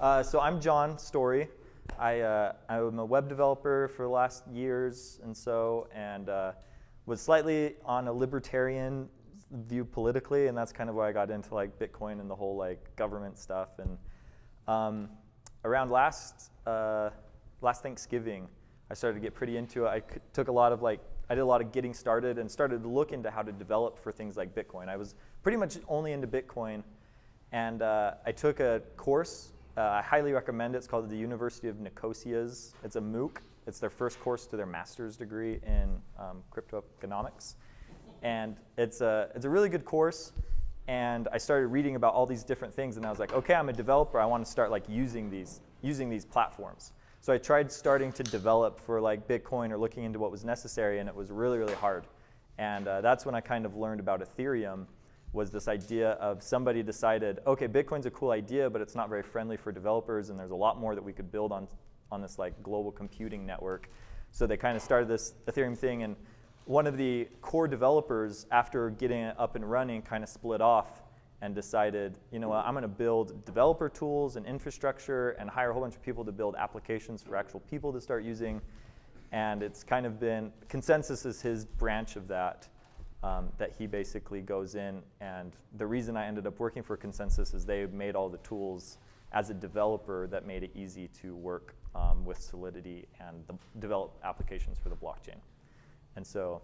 Uh, so I'm John Storey. I, uh, I'm a web developer for the last years and so, and uh, was slightly on a libertarian view politically, and that's kind of why I got into like Bitcoin and the whole like government stuff. And um, around last uh, last Thanksgiving, I started to get pretty into it. I took a lot of like I did a lot of getting started and started to look into how to develop for things like Bitcoin. I was pretty much only into Bitcoin, and uh, I took a course. Uh, I highly recommend it. It's called the University of Nicosia's. It's a MOOC. It's their first course to their master's degree in um, crypto economics and it's a, it's a really good course. And I started reading about all these different things, and I was like, okay, I'm a developer. I want to start like using these, using these platforms. So I tried starting to develop for like Bitcoin or looking into what was necessary, and it was really, really hard. And uh, that's when I kind of learned about Ethereum was this idea of somebody decided, okay, Bitcoin's a cool idea, but it's not very friendly for developers, and there's a lot more that we could build on, on this like global computing network. So they kind of started this Ethereum thing, and one of the core developers, after getting it up and running, kind of split off and decided, you know what, I'm going to build developer tools and infrastructure and hire a whole bunch of people to build applications for actual people to start using. And it's kind of been, ConsenSys is his branch of that, um, that he basically goes in. And the reason I ended up working for ConsenSys is they made all the tools as a developer that made it easy to work um, with Solidity and the, develop applications for the blockchain. And so,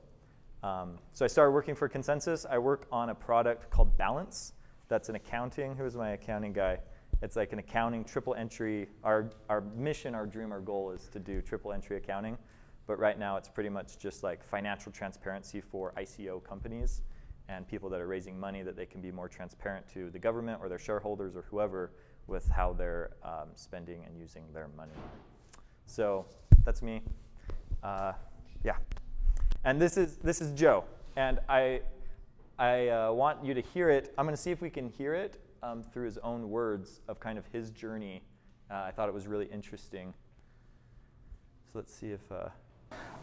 um, so I started working for ConsenSys. I work on a product called Balance. That's an accounting. Who's my accounting guy? It's like an accounting triple entry. Our, our mission, our dream, our goal is to do triple entry accounting. But right now, it's pretty much just like financial transparency for ICO companies and people that are raising money that they can be more transparent to the government or their shareholders or whoever with how they're um, spending and using their money. So that's me. Uh, yeah. And this is, this is Joe. And I, I uh, want you to hear it. I'm going to see if we can hear it um, through his own words of kind of his journey. Uh, I thought it was really interesting. So let's see if.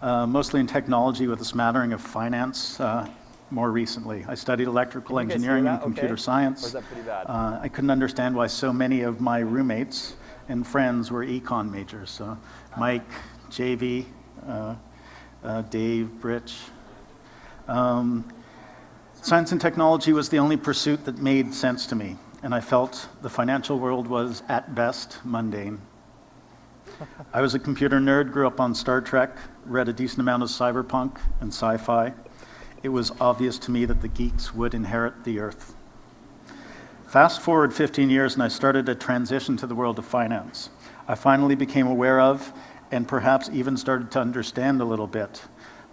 Uh, uh mostly in technology with a smattering of finance uh, more recently. I studied electrical engineering and computer okay. science. Or is that pretty bad? Uh, I couldn't understand why so many of my roommates and friends were econ majors. So Mike, JV, uh, Dave, Rich. Um, science and technology was the only pursuit that made sense to me, and I felt the financial world was, at best, mundane. I was a computer nerd, grew up on Star Trek, read a decent amount of cyberpunk and sci fi. It was obvious to me that the geeks would inherit the earth. Fast forward 15 years, and I started a transition to the world of finance. I finally became aware of and perhaps even started to understand a little bit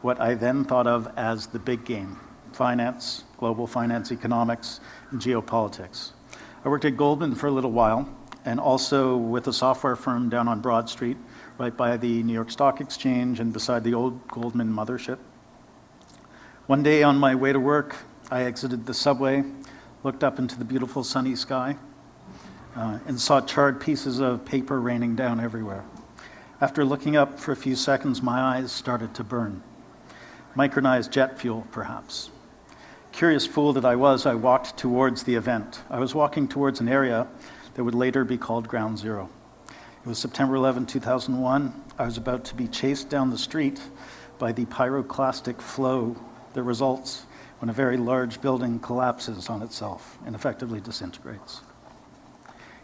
what I then thought of as the big game finance, global finance, economics, and geopolitics. I worked at Goldman for a little while and also with a software firm down on Broad Street, right by the New York Stock Exchange and beside the old Goldman mothership. One day on my way to work, I exited the subway, looked up into the beautiful sunny sky, uh, and saw charred pieces of paper raining down everywhere. After looking up for a few seconds, my eyes started to burn. Micronized jet fuel, perhaps. Curious fool that I was, I walked towards the event. I was walking towards an area that would later be called Ground Zero. It was September 11, 2001. I was about to be chased down the street by the pyroclastic flow that results when a very large building collapses on itself and effectively disintegrates.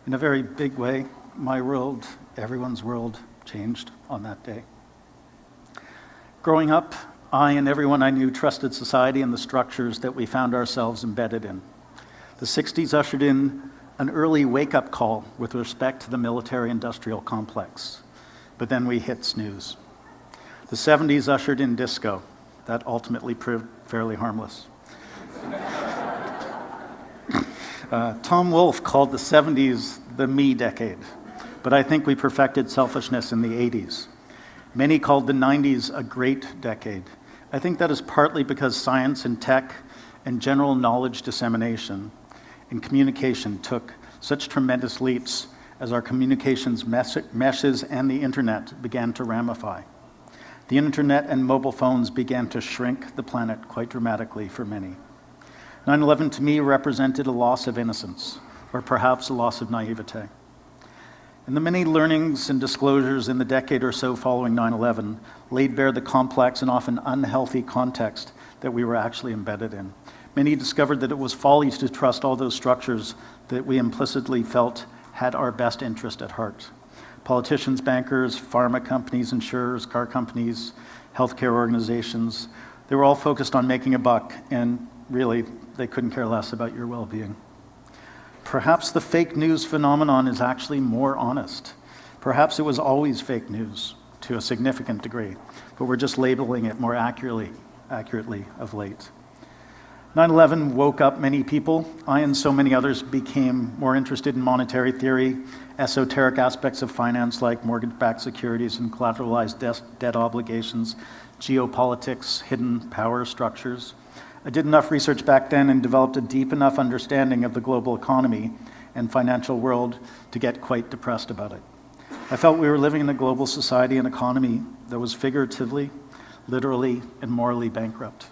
In a very big way, my world, everyone's world, changed on that day. Growing up, I and everyone I knew trusted society and the structures that we found ourselves embedded in. The 60s ushered in an early wake up call with respect to the military industrial complex, but then we hit snooze. The 70s ushered in disco. That ultimately proved fairly harmless. uh, Tom Wolfe called the 70s the me decade but I think we perfected selfishness in the 80s. Many called the 90s a great decade. I think that is partly because science and tech and general knowledge dissemination and communication took such tremendous leaps as our communications meshes and the internet began to ramify. The internet and mobile phones began to shrink the planet quite dramatically for many. 9 11 to me represented a loss of innocence, or perhaps a loss of naivete. And the many learnings and disclosures in the decade or so following 9 11 laid bare the complex and often unhealthy context that we were actually embedded in. Many discovered that it was folly to trust all those structures that we implicitly felt had our best interest at heart. Politicians, bankers, pharma companies, insurers, car companies, healthcare organizations, they were all focused on making a buck, and really, they couldn't care less about your well being. Perhaps the fake news phenomenon is actually more honest. Perhaps it was always fake news to a significant degree, but we're just labeling it more accurately, accurately of late. 9 11 woke up many people. I and so many others became more interested in monetary theory, esoteric aspects of finance like mortgage backed securities and collateralized debt obligations, geopolitics, hidden power structures. I did enough research back then and developed a deep enough understanding of the global economy and financial world to get quite depressed about it. I felt we were living in a global society and economy that was figuratively, literally, and morally bankrupt.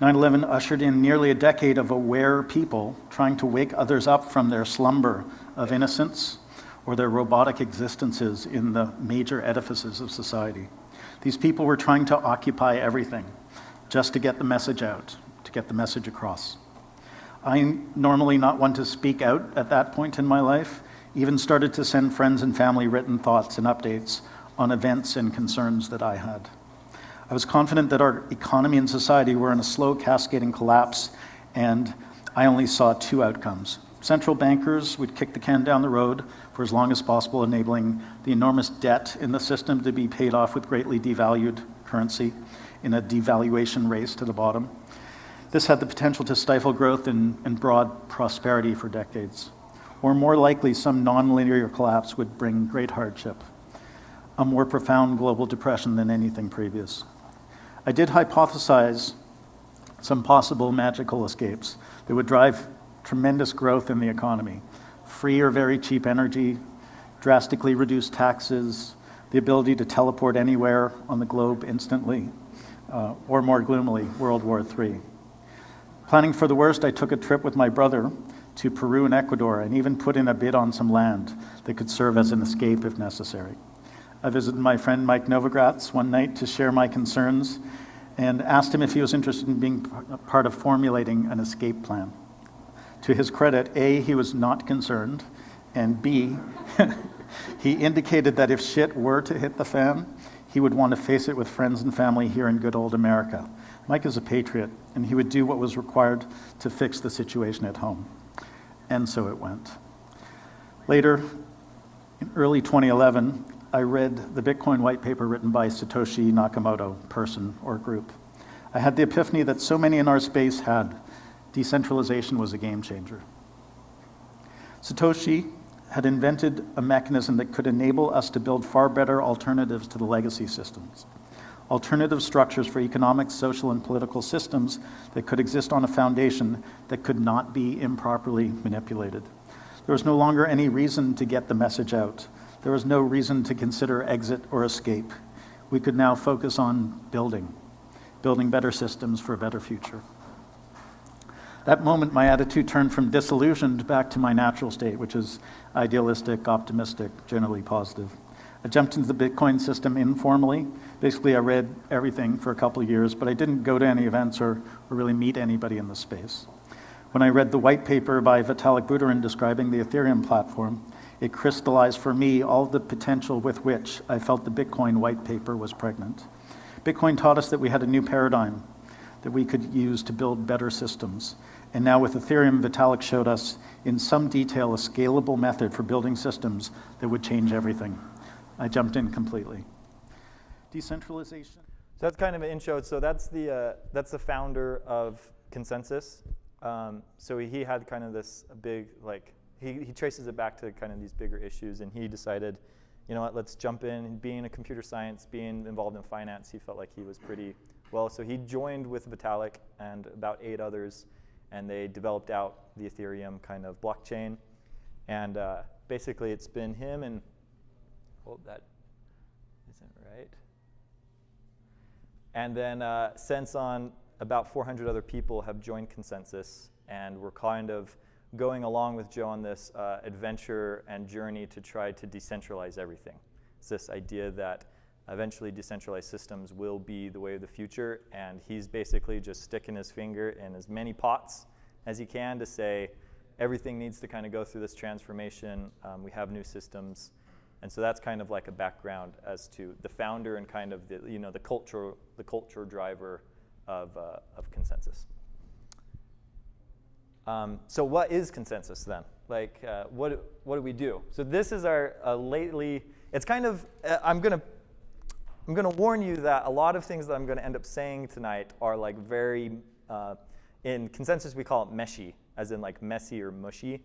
9 11 ushered in nearly a decade of aware people trying to wake others up from their slumber of innocence or their robotic existences in the major edifices of society. These people were trying to occupy everything just to get the message out, to get the message across. I'm normally not one to speak out at that point in my life, even started to send friends and family written thoughts and updates on events and concerns that I had. I was confident that our economy and society were in a slow cascading collapse, and I only saw two outcomes. Central bankers would kick the can down the road for as long as possible, enabling the enormous debt in the system to be paid off with greatly devalued currency in a devaluation race to the bottom. This had the potential to stifle growth and, and broad prosperity for decades. Or more likely, some nonlinear collapse would bring great hardship, a more profound global depression than anything previous. I did hypothesize some possible magical escapes that would drive tremendous growth in the economy free or very cheap energy, drastically reduced taxes, the ability to teleport anywhere on the globe instantly, uh, or more gloomily, World War III. Planning for the worst, I took a trip with my brother to Peru and Ecuador and even put in a bid on some land that could serve as an escape if necessary. I visited my friend Mike Novogratz one night to share my concerns and asked him if he was interested in being part of formulating an escape plan. To his credit, A, he was not concerned, and B, he indicated that if shit were to hit the fan, he would want to face it with friends and family here in good old America. Mike is a patriot, and he would do what was required to fix the situation at home. And so it went. Later, in early 2011, I read the Bitcoin white paper written by Satoshi Nakamoto, person or group. I had the epiphany that so many in our space had. Decentralization was a game changer. Satoshi had invented a mechanism that could enable us to build far better alternatives to the legacy systems. Alternative structures for economic, social, and political systems that could exist on a foundation that could not be improperly manipulated. There was no longer any reason to get the message out there was no reason to consider exit or escape. We could now focus on building, building better systems for a better future. That moment, my attitude turned from disillusioned back to my natural state, which is idealistic, optimistic, generally positive. I jumped into the Bitcoin system informally. Basically, I read everything for a couple of years, but I didn't go to any events or, or really meet anybody in the space. When I read the white paper by Vitalik Buterin describing the Ethereum platform, it crystallized for me all the potential with which I felt the Bitcoin white paper was pregnant. Bitcoin taught us that we had a new paradigm that we could use to build better systems. And now with Ethereum, Vitalik showed us in some detail a scalable method for building systems that would change everything. I jumped in completely. Decentralization. So that's kind of an intro. So that's the, uh, that's the founder of ConsenSys. Um, so he had kind of this big like he, he traces it back to kind of these bigger issues, and he decided, you know what, let's jump in. Being a computer science, being involved in finance, he felt like he was pretty well. So he joined with Vitalik and about eight others, and they developed out the Ethereum kind of blockchain. And uh, basically, it's been him and hold that isn't right. And then uh, since on about 400 other people have joined ConsenSys, and we're kind of going along with Joe on this uh, adventure and journey to try to decentralize everything. It's this idea that eventually decentralized systems will be the way of the future, and he's basically just sticking his finger in as many pots as he can to say everything needs to kind of go through this transformation. Um, we have new systems. And so that's kind of like a background as to the founder and kind of the, you know, the culture, the culture driver of, uh, of ConsenSys. Um, so what is ConsenSys then? Like, uh, what, what do we do? So this is our uh, lately, it's kind of, uh, I'm going to I'm going to warn you that a lot of things that I'm going to end up saying tonight are like very, uh, in ConsenSys we call it meshy, as in like messy or mushy.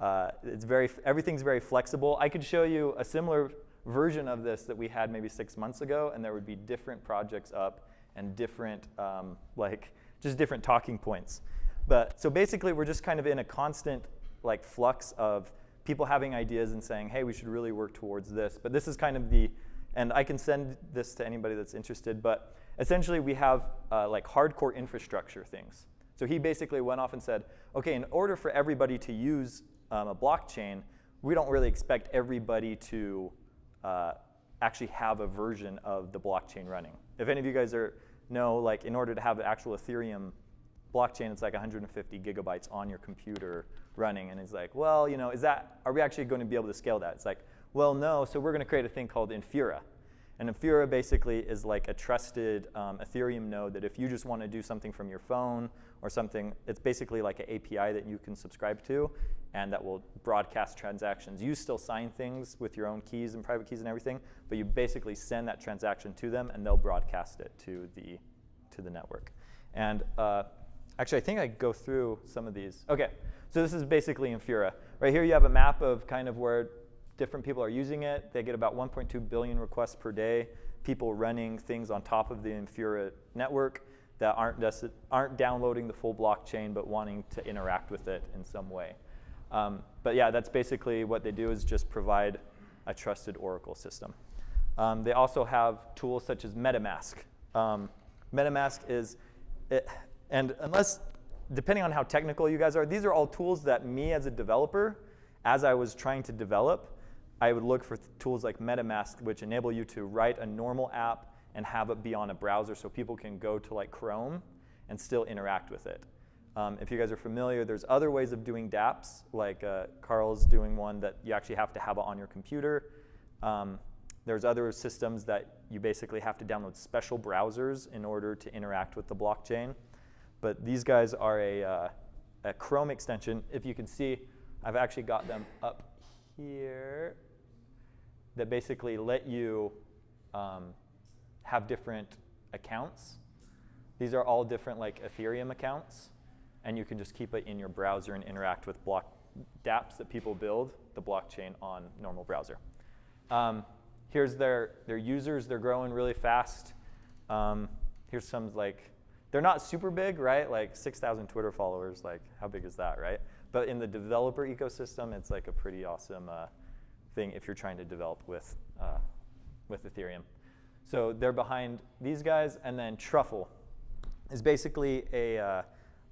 Uh, it's very, everything's very flexible. I could show you a similar version of this that we had maybe six months ago, and there would be different projects up and different, um, like, just different talking points. But so basically, we're just kind of in a constant like flux of people having ideas and saying, hey, we should really work towards this. But this is kind of the, and I can send this to anybody that's interested, but essentially we have uh, like hardcore infrastructure things. So he basically went off and said, okay, in order for everybody to use um, a blockchain, we don't really expect everybody to uh, actually have a version of the blockchain running. If any of you guys are know, like in order to have the actual Ethereum blockchain, it's like 150 gigabytes on your computer running. And it's like, well, you know, is that, are we actually going to be able to scale that? It's like, well, no, so we're going to create a thing called Infura. And Infura basically is like a trusted um, Ethereum node that if you just want to do something from your phone or something, it's basically like an API that you can subscribe to and that will broadcast transactions. You still sign things with your own keys and private keys and everything, but you basically send that transaction to them and they'll broadcast it to the, to the network. And uh, actually, I think I go through some of these. Okay, so this is basically Infura. Right here you have a map of kind of where different people are using it. They get about 1.2 billion requests per day, people running things on top of the Infura network that aren't, aren't downloading the full blockchain but wanting to interact with it in some way. Um, but yeah, that's basically what they do is just provide a trusted Oracle system. Um, they also have tools such as MetaMask. Um, MetaMask is, it, and unless, depending on how technical you guys are, these are all tools that me as a developer, as I was trying to develop, I would look for tools like MetaMask, which enable you to write a normal app and have it be on a browser so people can go to like Chrome and still interact with it. Um, if you guys are familiar, there's other ways of doing dApps, like uh, Carl's doing one that you actually have to have it on your computer. Um, there's other systems that you basically have to download special browsers in order to interact with the blockchain. But these guys are a, uh, a Chrome extension. If you can see, I've actually got them up here that basically let you um, have different accounts. These are all different like Ethereum accounts and you can just keep it in your browser and interact with block dApps that people build, the blockchain on normal browser. Um, here's their, their users, they're growing really fast. Um, here's some like, they're not super big, right? Like 6,000 Twitter followers, like how big is that, right? But in the developer ecosystem, it's like a pretty awesome uh, thing if you're trying to develop with, uh, with Ethereum. So they're behind these guys, and then Truffle is basically a, uh,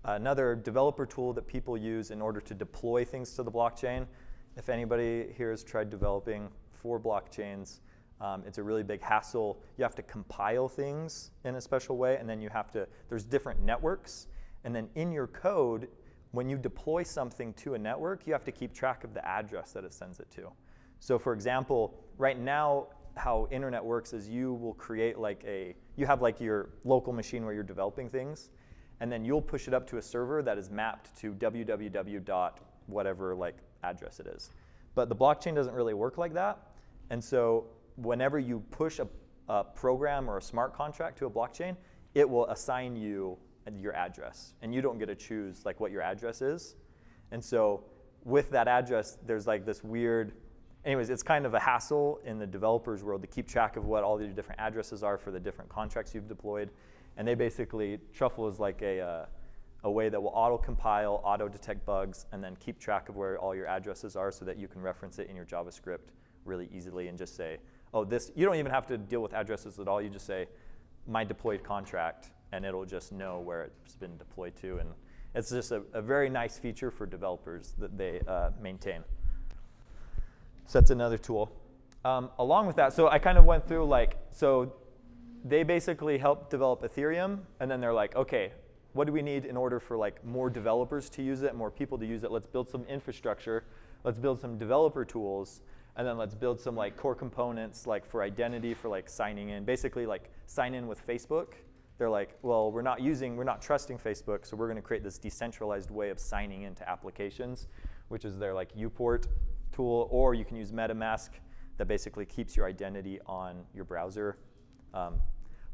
Another developer tool that people use in order to deploy things to the blockchain. If anybody here has tried developing for blockchains, um, it's a really big hassle. You have to compile things in a special way, and then you have to, there's different networks. And then in your code, when you deploy something to a network, you have to keep track of the address that it sends it to. So for example, right now, how internet works is you will create like a, you have like your local machine where you're developing things, and then you'll push it up to a server that is mapped to www dot whatever like address it is. But the blockchain doesn't really work like that. And so whenever you push a, a program or a smart contract to a blockchain, it will assign you your address. And you don't get to choose like what your address is. And so with that address, there's like this weird, anyways, it's kind of a hassle in the developer's world to keep track of what all the different addresses are for the different contracts you've deployed. And they basically, Truffle is like a, uh, a way that will auto-compile, auto-detect bugs, and then keep track of where all your addresses are so that you can reference it in your JavaScript really easily and just say, oh, this, you don't even have to deal with addresses at all. You just say, my deployed contract, and it'll just know where it's been deployed to. And It's just a, a very nice feature for developers that they uh, maintain. So that's another tool. Um, along with that, so I kind of went through like, so they basically help develop Ethereum, and then they're like, okay, what do we need in order for like more developers to use it, more people to use it? Let's build some infrastructure. Let's build some developer tools, and then let's build some like core components like for identity, for like signing in. Basically, like sign in with Facebook. They're like, well, we're not using, we're not trusting Facebook, so we're going to create this decentralized way of signing into applications, which is their like UPort tool, or you can use MetaMask that basically keeps your identity on your browser. Um,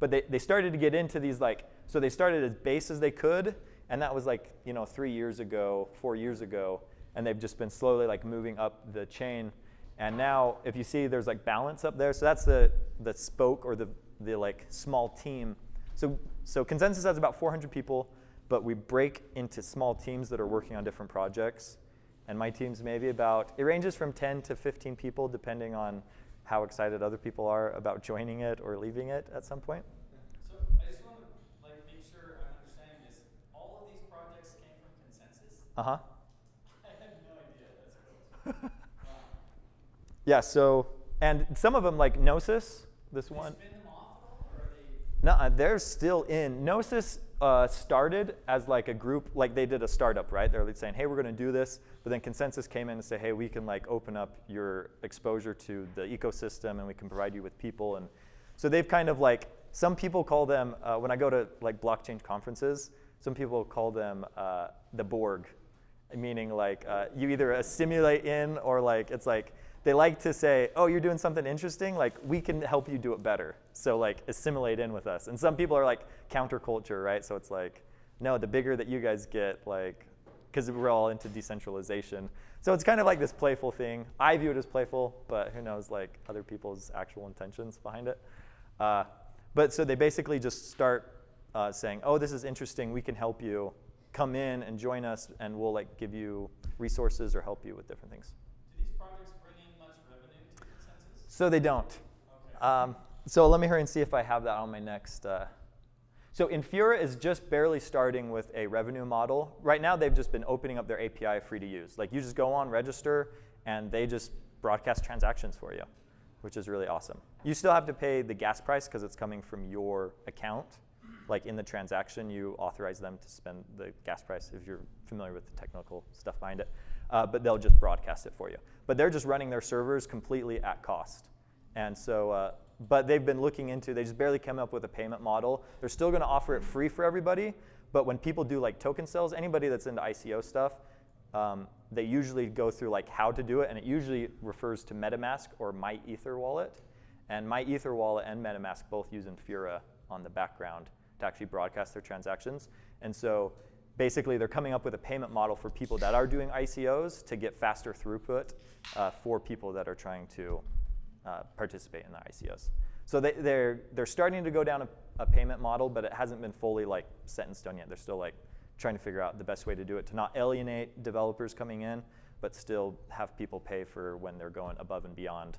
but they, they started to get into these like, so they started as base as they could, and that was like, you know, three years ago, four years ago, and they've just been slowly like moving up the chain. And now, if you see, there's like balance up there. So that's the, the spoke or the, the like small team. So, so ConsenSys has about 400 people, but we break into small teams that are working on different projects and my team's maybe about, it ranges from 10 to 15 people depending on how excited other people are about joining it or leaving it at some point. So I just want to like make sure I'm understanding this. All of these projects came from ConsenSys? Uh-huh. I had no idea. That's cool. Yeah, so, and some of them like Gnosis, this one. you spin them off at all, or are they? No, uh, they're still in. Gnosis uh, started as like a group, like they did a startup, right? They're like saying, hey, we're going to do this. But then ConsenSys came in and say, hey, we can like open up your exposure to the ecosystem and we can provide you with people. And so they've kind of like, some people call them, uh, when I go to like blockchain conferences, some people call them uh, the Borg, meaning like uh, you either assimilate in or like it's like they like to say, oh, you're doing something interesting, like we can help you do it better. So like assimilate in with us. And some people are like counterculture, right? So it's like, no, the bigger that you guys get, like, because we're all into decentralization. So it's kind of like this playful thing. I view it as playful, but who knows like other people's actual intentions behind it. Uh, but so they basically just start uh, saying, oh, this is interesting, we can help you. Come in and join us, and we'll like give you resources or help you with different things. Do these projects bring in much revenue to ConsenSys? So they don't. Okay. Um, so let me hurry and see if I have that on my next. Uh. So Infura is just barely starting with a revenue model. Right now, they've just been opening up their API free to use. Like you just go on, register, and they just broadcast transactions for you, which is really awesome. You still have to pay the gas price because it's coming from your account. Like in the transaction, you authorize them to spend the gas price if you're familiar with the technical stuff behind it. Uh, but they'll just broadcast it for you. But they're just running their servers completely at cost. And so, uh, but they've been looking into, they just barely came up with a payment model. They're still going to offer it free for everybody. But when people do like token sales, anybody that's into ICO stuff, um, they usually go through like how to do it, and it usually refers to MetaMask or My Ether wallet. And My Ether wallet and MetaMask both use Infura on the background to actually broadcast their transactions. And so basically they're coming up with a payment model for people that are doing ICOs to get faster throughput uh, for people that are trying to uh, participate in the ICOs. So they, they're, they're starting to go down a, a payment model, but it hasn't been fully like set in stone yet. They're still like trying to figure out the best way to do it to not alienate developers coming in, but still have people pay for when they're going above and beyond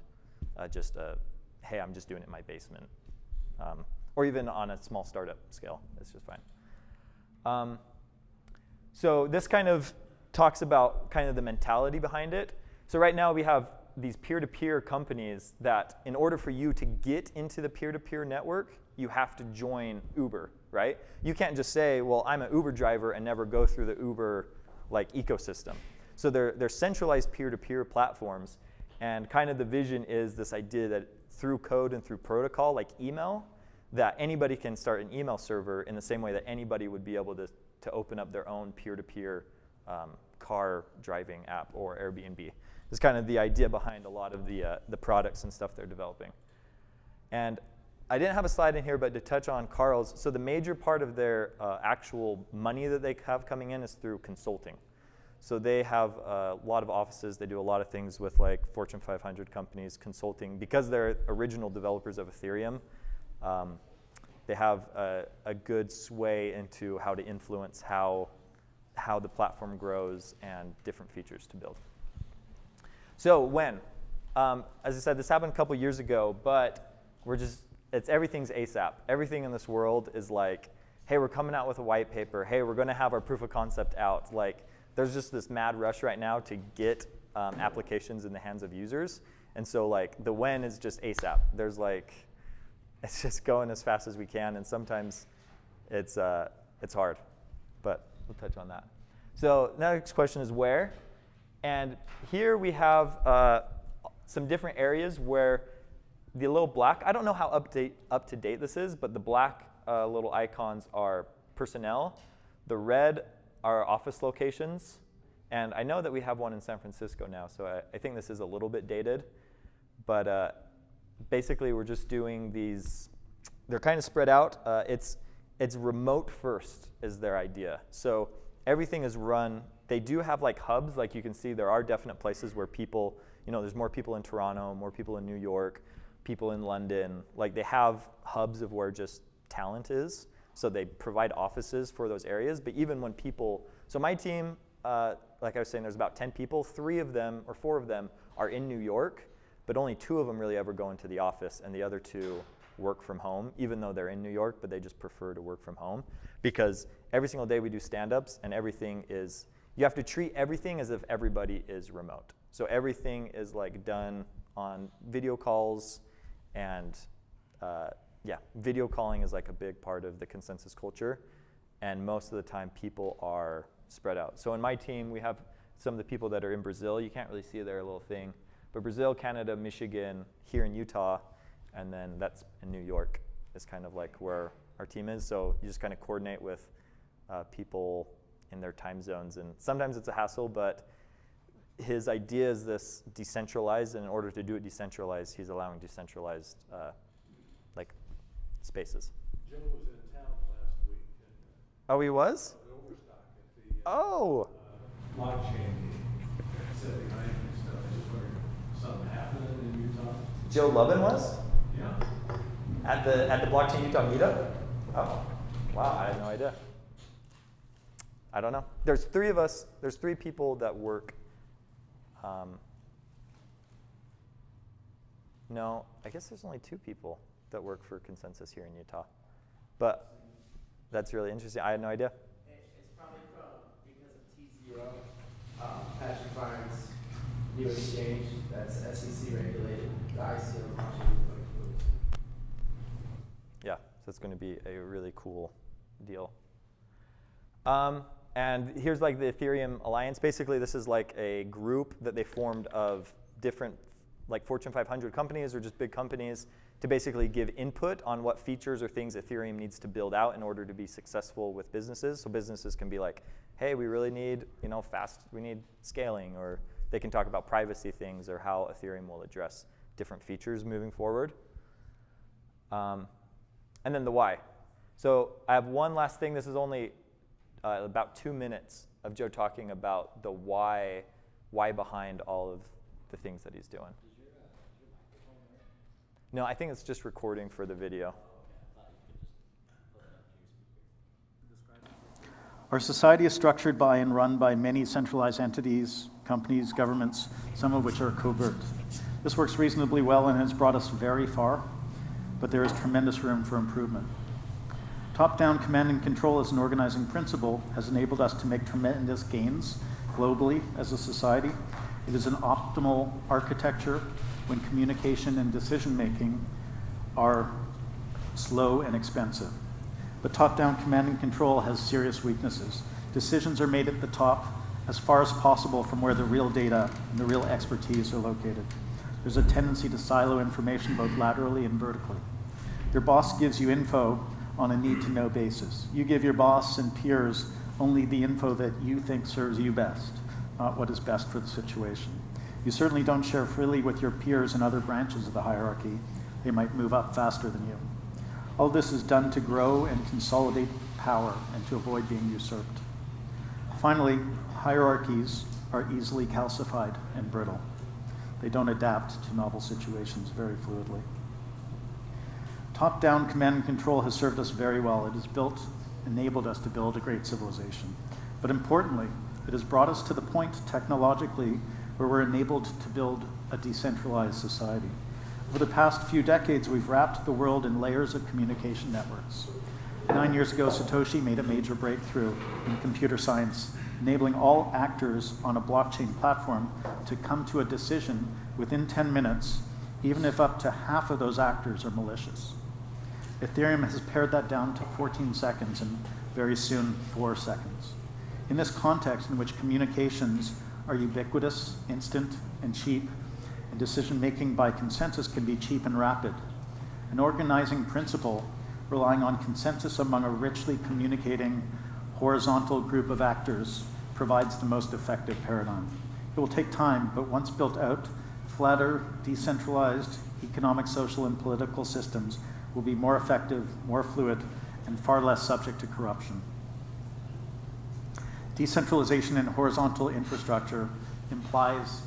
uh, just a, hey, I'm just doing it in my basement. Um, or even on a small startup scale, it's just fine. Um, so this kind of talks about kind of the mentality behind it. So right now we have these peer-to-peer companies that in order for you to get into the peer-to-peer network, you have to join Uber, right? You can't just say, well, I'm an Uber driver and never go through the Uber like ecosystem. So they're, they're centralized peer-to-peer platforms. And kind of the vision is this idea that through code and through protocol, like email, that anybody can start an email server in the same way that anybody would be able to, to open up their own peer-to-peer um, car driving app or Airbnb. Is kind of the idea behind a lot of the, uh, the products and stuff they're developing. And I didn't have a slide in here, but to touch on Carl's, so the major part of their uh, actual money that they have coming in is through consulting. So they have a lot of offices. They do a lot of things with like Fortune 500 companies consulting because they're original developers of Ethereum. Um, they have a, a, good sway into how to influence how, how the platform grows and different features to build. So when? Um, as I said, this happened a couple years ago, but we're just, it's everything's ASAP. Everything in this world is like, hey, we're coming out with a white paper. Hey, we're going to have our proof of concept out. Like, there's just this mad rush right now to get um, applications in the hands of users. And so, like, the when is just ASAP. There's like, it's just going as fast as we can, and sometimes it's uh, it's hard. But we'll touch on that. So next question is where, and here we have uh, some different areas where the little black. I don't know how up to up to date this is, but the black uh, little icons are personnel. The red are office locations. And I know that we have one in San Francisco now, so I, I think this is a little bit dated. But uh, basically, we're just doing these, they're kind of spread out. Uh, it's, it's remote first, is their idea. So everything is run. They do have like hubs, like you can see, there are definite places where people, you know, there's more people in Toronto, more people in New York, people in London. Like they have hubs of where just talent is. So they provide offices for those areas. But even when people, so my team, uh, like I was saying, there's about 10 people. Three of them, or four of them, are in New York, but only two of them really ever go into the office, and the other two work from home, even though they're in New York, but they just prefer to work from home. Because every single day we do stand ups, and everything is, you have to treat everything as if everybody is remote. So everything is like done on video calls and uh, yeah, video calling is like a big part of the ConsenSys culture. And most of the time, people are spread out. So in my team, we have some of the people that are in Brazil. You can't really see their little thing. But Brazil, Canada, Michigan, here in Utah, and then that's in New York is kind of like where our team is. So you just kind of coordinate with uh, people in their time zones. And sometimes it's a hassle, but his idea is this decentralized, and in order to do it decentralized, he's allowing decentralized uh, like spaces. Joe was in town last week at Oh, he was? uh, Overstock at the uh, Oh, uh, blockchain meeting. Said behind me and stuff. I just wondered, something happening in Utah? Joe Lubin was Yeah. at the at the Blockchain Utah meetup. Oh, wow! I had no idea. I don't know. There's three of us. There's three people that work. Um, no, I guess there's only two people that work for ConsenSys here in Utah, but that's really interesting. I had no idea. It's probably from, because of T zero, um, Patrick Byrne's, exchange, that's SEC regulated, the ICO. Yeah, so it's going to be a really cool deal. Um, and here's like the Ethereum Alliance. Basically, this is like a group that they formed of different, like Fortune 500 companies or just big companies to basically give input on what features or things Ethereum needs to build out in order to be successful with businesses. So businesses can be like, hey, we really need, you know, fast, we need scaling, or they can talk about privacy things or how Ethereum will address different features moving forward. Um, and then the why. So I have one last thing. This is only uh, about two minutes of Joe talking about the why, why behind all of the things that he's doing. No, I think it's just recording for the video. Our society is structured by and run by many centralized entities, companies, governments, some of which are covert. This works reasonably well and has brought us very far, but there is tremendous room for improvement. Top down command and control as an organizing principle has enabled us to make tremendous gains globally as a society. It is an optimal architecture when communication and decision making are slow and expensive. But top down command and control has serious weaknesses. Decisions are made at the top as far as possible from where the real data and the real expertise are located. There's a tendency to silo information both laterally and vertically. Your boss gives you info on a need to know basis. You give your boss and peers only the info that you think serves you best, not what is best for the situation. You certainly don't share freely with your peers in other branches of the hierarchy. They might move up faster than you. All this is done to grow and consolidate power and to avoid being usurped. Finally, hierarchies are easily calcified and brittle. They don't adapt to novel situations very fluidly. Top down command and control has served us very well. It has built, enabled us to build a great civilization. But importantly, it has brought us to the point technologically where we're enabled to build a decentralized society. Over the past few decades, we've wrapped the world in layers of communication networks. Nine years ago, Satoshi made a major breakthrough in computer science, enabling all actors on a blockchain platform to come to a decision within 10 minutes, even if up to half of those actors are malicious. Ethereum has pared that down to 14 seconds and very soon 4 seconds. In this context, in which communications are ubiquitous, instant, and cheap, and decision making by consensus can be cheap and rapid, an organizing principle relying on consensus among a richly communicating horizontal group of actors provides the most effective paradigm. It will take time, but once built out, flatter, decentralized economic, social, and political systems will be more effective, more fluid, and far less subject to corruption. Decentralization and horizontal infrastructure implies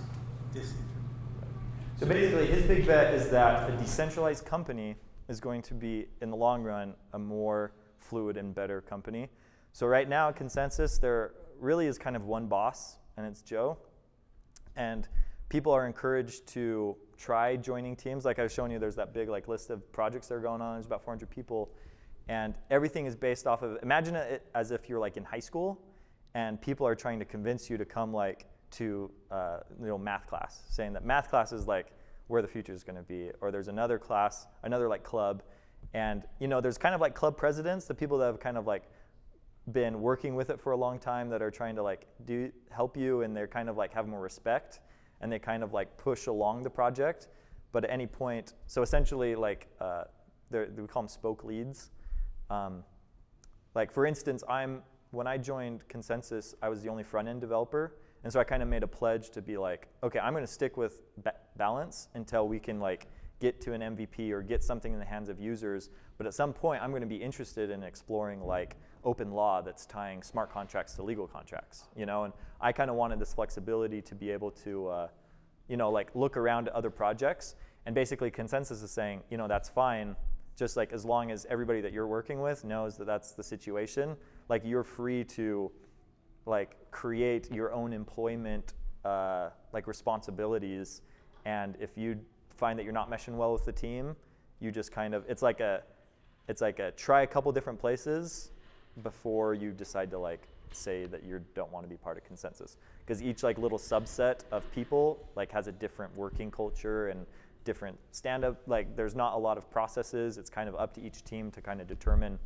So basically, his big bet is that a decentralized company is going to be, in the long run, a more fluid and better company. So right now, ConsenSys, there really is kind of one boss, and it's Joe. And people are encouraged to try joining teams. Like I was showing you, there's that big like list of projects that are going on. There's about 400 people, and everything is based off of. Imagine it as if you're like in high school, and people are trying to convince you to come like to uh, you know math class, saying that math class is like where the future is going to be, or there's another class, another like club, and you know there's kind of like club presidents, the people that have kind of like been working with it for a long time that are trying to like do help you, and they're kind of like have more respect, and they kind of like push along the project, but at any point, so essentially like uh, we call them spoke leads. Um, like for instance, I'm when I joined ConsenSys, I was the only front end developer, and so I kind of made a pledge to be like, okay, I'm going to stick with ba- balance until we can like get to an MVP or get something in the hands of users. But at some point, I'm going to be interested in exploring like open law that's tying smart contracts to legal contracts. You know, and I kind of wanted this flexibility to be able to, uh, you know, like look around at other projects. And basically, ConsenSys is saying, you know, that's fine. Just like as long as everybody that you're working with knows that that's the situation, like you're free to like create your own employment uh, like responsibilities and if you find that you're not meshing well with the team you just kind of it's like a it's like a try a couple different places before you decide to like say that you don't want to be part of ConsenSys. Because each like little subset of people like has a different working culture and different stand up like there's not a lot of processes. It's kind of up to each team to kind of determine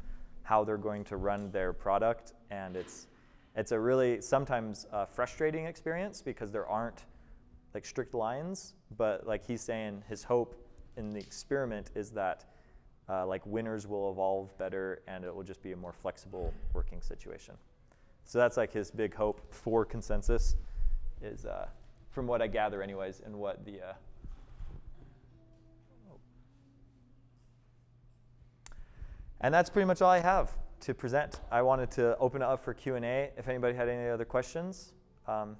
how they're going to run their product. And it's it's a really sometimes uh, frustrating experience because there aren't like strict lines, but like he's saying, his hope in the experiment is that uh, like winners will evolve better and it will just be a more flexible working situation. So that's like his big hope for ConsenSys, is uh, from what I gather, anyways, and what the. Uh, and that's pretty much all I have to present. I wanted to open it up for Q&A if anybody had any other questions. Um,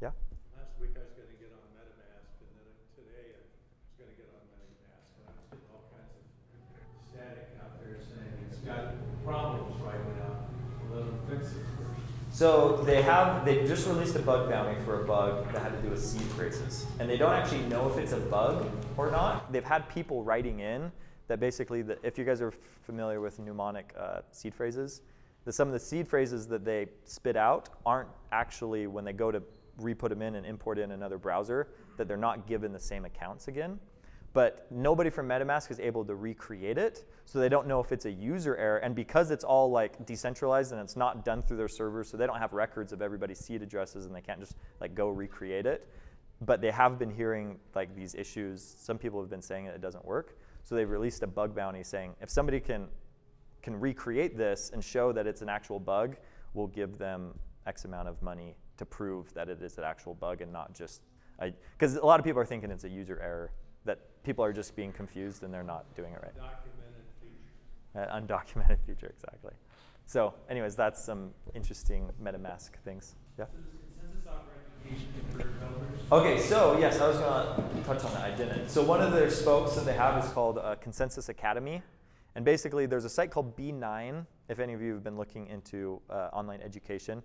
yeah? Last week I was going to get on MetaMask, and then today I was going to get on MetaMask, and I was getting all kinds of static out there saying it's got problems right now. Let them fix it first. So they have they just released a bug bounty for a bug that had to do with seed phrases, and they don't actually know if it's a bug or not. They've had people writing in that basically, the, if you guys are familiar with mnemonic uh, seed phrases, that some of the seed phrases that they spit out aren't actually, when they go to re-put them in and import in another browser, that they're not given the same accounts again. But nobody from MetaMask is able to recreate it, so they don't know if it's a user error. And because it's all like decentralized and it's not done through their servers, so they don't have records of everybody's seed addresses and they can't just like go recreate it. But they have been hearing like these issues. Some people have been saying that it doesn't work. So they've released a bug bounty saying if somebody can can recreate this and show that it's an actual bug, we'll give them X amount of money to prove that it is an actual bug and not just because a lot of people are thinking it's a user error people are just being confused and they're not doing it right. Undocumented feature. undocumented feature, exactly. So, anyways, that's some interesting MetaMask things. Yeah. Okay, so yes, I was going to touch on that. I didn't. So one of their spokes that they have is called uh, ConsenSys Academy, and basically there's a site called B9. If any of you have been looking into uh, online education,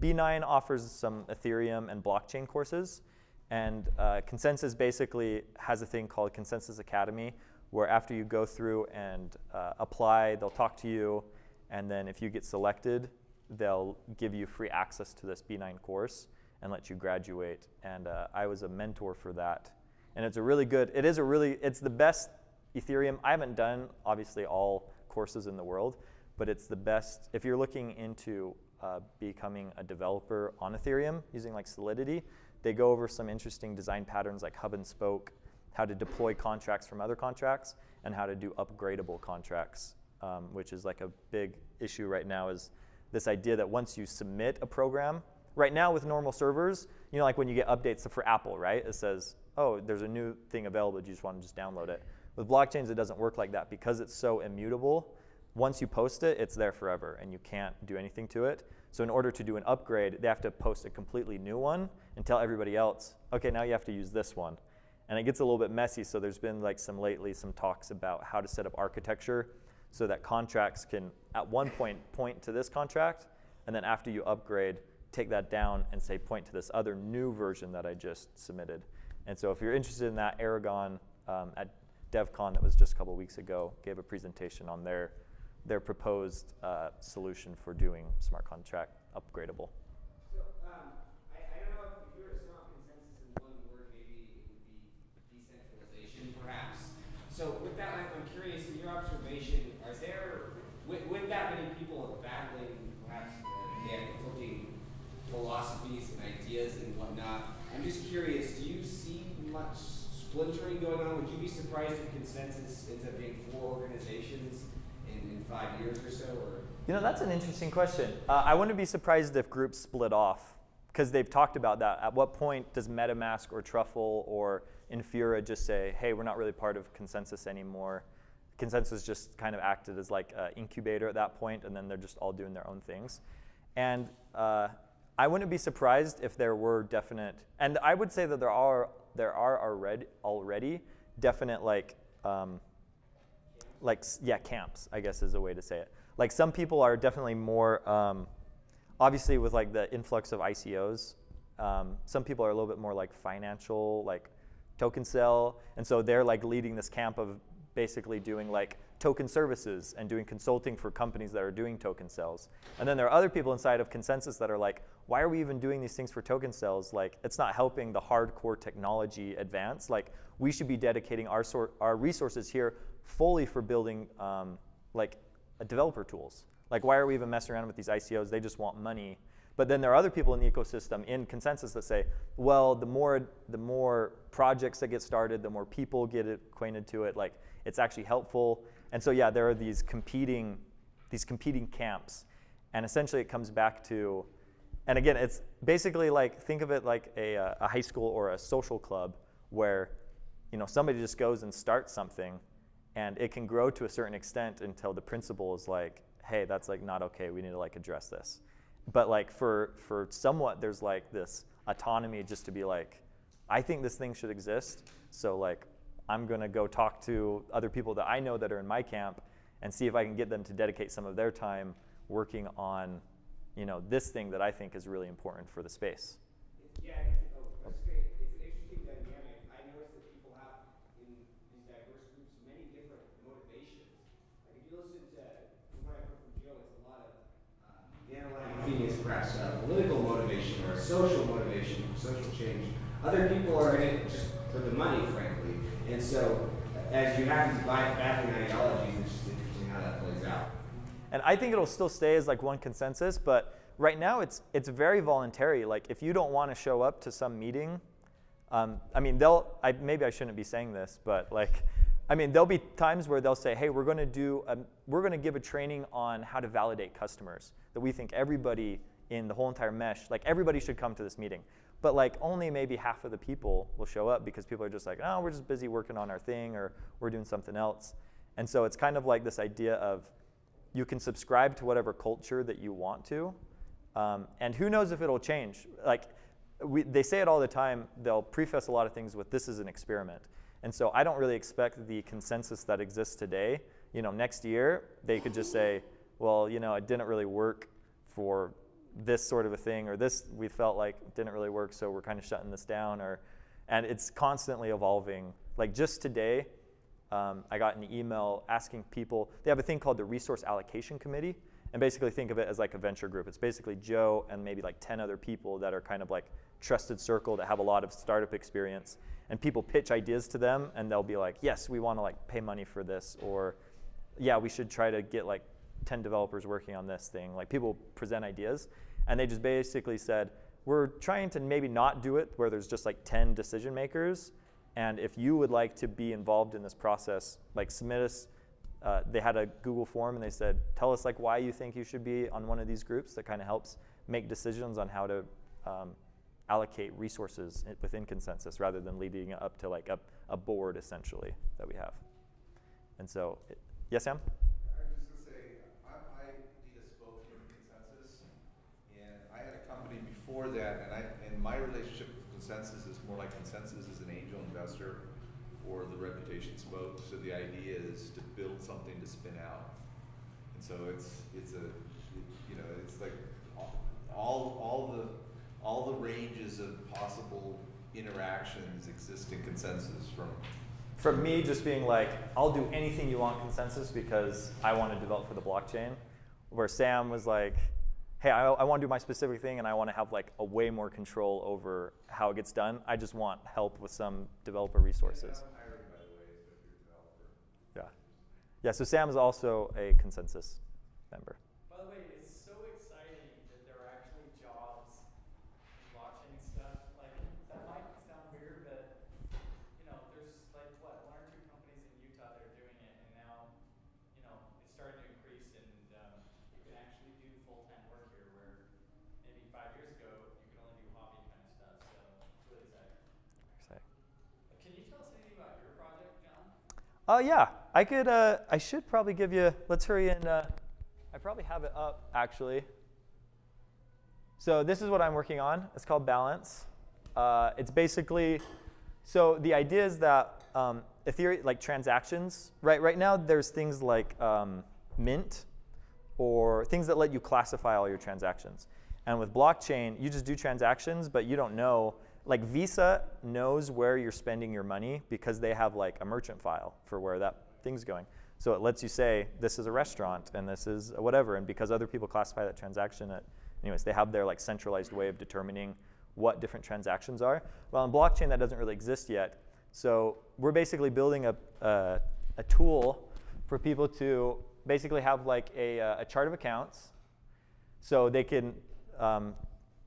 B9 offers some Ethereum and blockchain courses, and uh, ConsenSys basically has a thing called ConsenSys Academy, where after you go through and uh, apply, they'll talk to you, And then if you get selected, they'll give you free access to this B9 course and let you graduate. And uh, I was a mentor for that. And it's a really good, it is a really, it's the best Ethereum. I haven't done, obviously, all courses in the world, but it's the best, if you're looking into uh, becoming a developer on Ethereum using like Solidity, they go over some interesting design patterns like hub and spoke, how to deploy contracts from other contracts, and how to do upgradable contracts, um, which is like a big issue right now is this idea that once you submit a program, right now with normal servers, you know, like when you get updates for Apple, right? It says, oh, there's a new thing available, you just want to just download it. With blockchains, it doesn't work like that because it's so immutable. Once you post it, it's there forever and you can't do anything to it. So in order to do an upgrade, they have to post a completely new one and tell everybody else, okay, now you have to use this one. And it gets a little bit messy, so there's been like some lately some talks about how to set up architecture so that contracts can at one point point to this contract, and then after you upgrade, take that down and say point to this other new version that I just submitted. And so if you're interested in that, Aragon um, at DevCon that was just a couple weeks ago gave a presentation on their their proposed uh, solution for doing smart contract upgradable. So, um, I, don't know if word, maybe it would be decentralization, perhaps. So with that, I'm, curious, in your observation, are there, with, with that many people battling perhaps uh, again, conflicting philosophies and ideas and whatnot, I'm just curious, do you see much splintering going on? Would you be surprised if ConsenSys ends up being four organizations five years or so? Or You know, that's an interesting question. Uh, I wouldn't be surprised if groups split off because they've talked about that. At what point does MetaMask or Truffle or Infura just say, hey, we're not really part of ConsenSys anymore? ConsenSys just kind of acted as like an incubator at that point, and then they're just all doing their own things. And uh, I wouldn't be surprised if there were definite, and I would say that there are there are already already definite like um, like yeah camps i guess is a way to say it. Like some people are definitely more um, obviously with like the influx of icos um, some people are a little bit more like financial like token sell. And so they're like leading this camp of basically doing like token services and doing consulting for companies that are doing token sales. And then there are other people inside of ConsenSys that are like why are we even doing these things for token sales? Like it's not helping the hardcore technology advance. Like we should be dedicating our, sort, our resources here fully for building um, like developer tools. Like, why are we even messing around with these ICOs? They just want money. But then there are other people in the ecosystem in ConsenSys that say, well, the more the more projects that get started, the more people get acquainted to it. Like, it's actually helpful. And so, yeah, there are these competing these competing camps, and essentially it comes back to, and again, it's basically like think of it like a, a high school or a social club where, you know, somebody just goes and starts something and it can grow to a certain extent until the principal is like hey that's like not okay. We need to like address this. But like for for somewhat there's like this autonomy just to be like i think this thing should exist. So like i'm going to go talk to other people that i know that are in my camp and see if i can get them to dedicate some of their time working on you know this thing that i think is really important for the space. Yeah, it's, oh, that's great. It's an interesting dynamic. I noticed that people have in these diverse groups many different motivations. Like if you listen to from what I heard from Joe, it's a lot of uh, the underlying is perhaps a political motivation or a social motivation for social change. Other people are in it just for the money, frankly. And so, as you have these battling ideologies, it's just interesting how that plays out. And I think it'll still stay as like one ConsenSys, but right now it's it's very voluntary. Like if you don't want to show up to some meeting, um, I mean they'll I, maybe I shouldn't be saying this, but like I mean there'll be times where they'll say, hey, we're going to do a, we're going to give a training on how to validate customers that we think everybody in the whole entire mesh like everybody should come to this meeting. But like only maybe half of the people will show up because people are just like, oh, we're just busy working on our thing or we're doing something else. And so it's kind of like this idea of you can subscribe to whatever culture that you want to. Um, and who knows if it'll change? Like, we, they say it all the time. They'll preface a lot of things with this is an experiment. And so I don't really expect the ConsenSys that exists today. You know, next year they could just say, well, you know, it didn't really work for this sort of a thing, or this we felt like didn't really work, so we're kind of shutting this down. Or, and it's constantly evolving. Like just today, um, I got an email asking people, they have a thing called the Resource Allocation Committee, And basically think of it as like a venture group. It's basically Joe and maybe like 10 other people that are kind of like trusted circle that have a lot of startup experience. And people pitch ideas to them and they'll be like, yes, we want to like pay money for this. Or yeah, we should try to get like 10 developers working on this thing. Like people present ideas and they just basically said, we're trying to maybe not do it where there's just like 10 decision makers. And if you would like to be involved in this process, like submit us. Uh, they had a Google form and they said, tell us like why you think you should be on one of these groups that kind of helps make decisions on how to um, allocate resources within ConsenSys rather than leading up to like a, a board essentially that we have. And so, it, yes, Sam? I was just gonna say, I, I lead a spoke here in ConsenSys, and I had a company before that, and I, and my relationship with ConsenSys is more like ConsenSys is an angel investor for the Reputation Spoke, so the idea is to build something to spin out. And so it's, it's a, you know, it's like all, all all the ranges of possible interactions exist in ConsenSys from from me just being like, I'll do anything you want ConsenSys because I want to develop for the blockchain, where Sam was like, hey, I, I want to do my specific thing and I want to have like a way more control over how it gets done. I just want help with some developer resources. Yeah. Yeah, so Sam is also a ConsenSys member. By the way, it's so exciting that there are actually jobs in blockchain stuff. Like that might sound weird, but you know, there's like what one or two companies in Utah that are doing it, and now you know it's starting to increase, and um, you can actually do full time work here, where maybe five years ago you could only do hobby kind of stuff. So it's really exciting. Exciting. Can you tell us anything about your project, John? Oh yeah, I could. Uh, I should probably give you. Let's hurry and. Uh, I probably have it up actually. So this is what I'm working on. It's called Balance. Uh, it's basically. So the idea is that um, Ethereum, like transactions, right? Right now there's things like um, Mint, or things that let you classify all your transactions. And with blockchain, you just do transactions, but you don't know. Like Visa knows where you're spending your money because they have like a merchant file for where that thing's going. So it lets you say this is a restaurant and this is whatever. And because other people classify that transaction, anyways, they have their like centralized way of determining what different transactions are. Well, in blockchain, that doesn't really exist yet. So we're basically building a, a, a tool for people to basically have like a, a chart of accounts so they can um,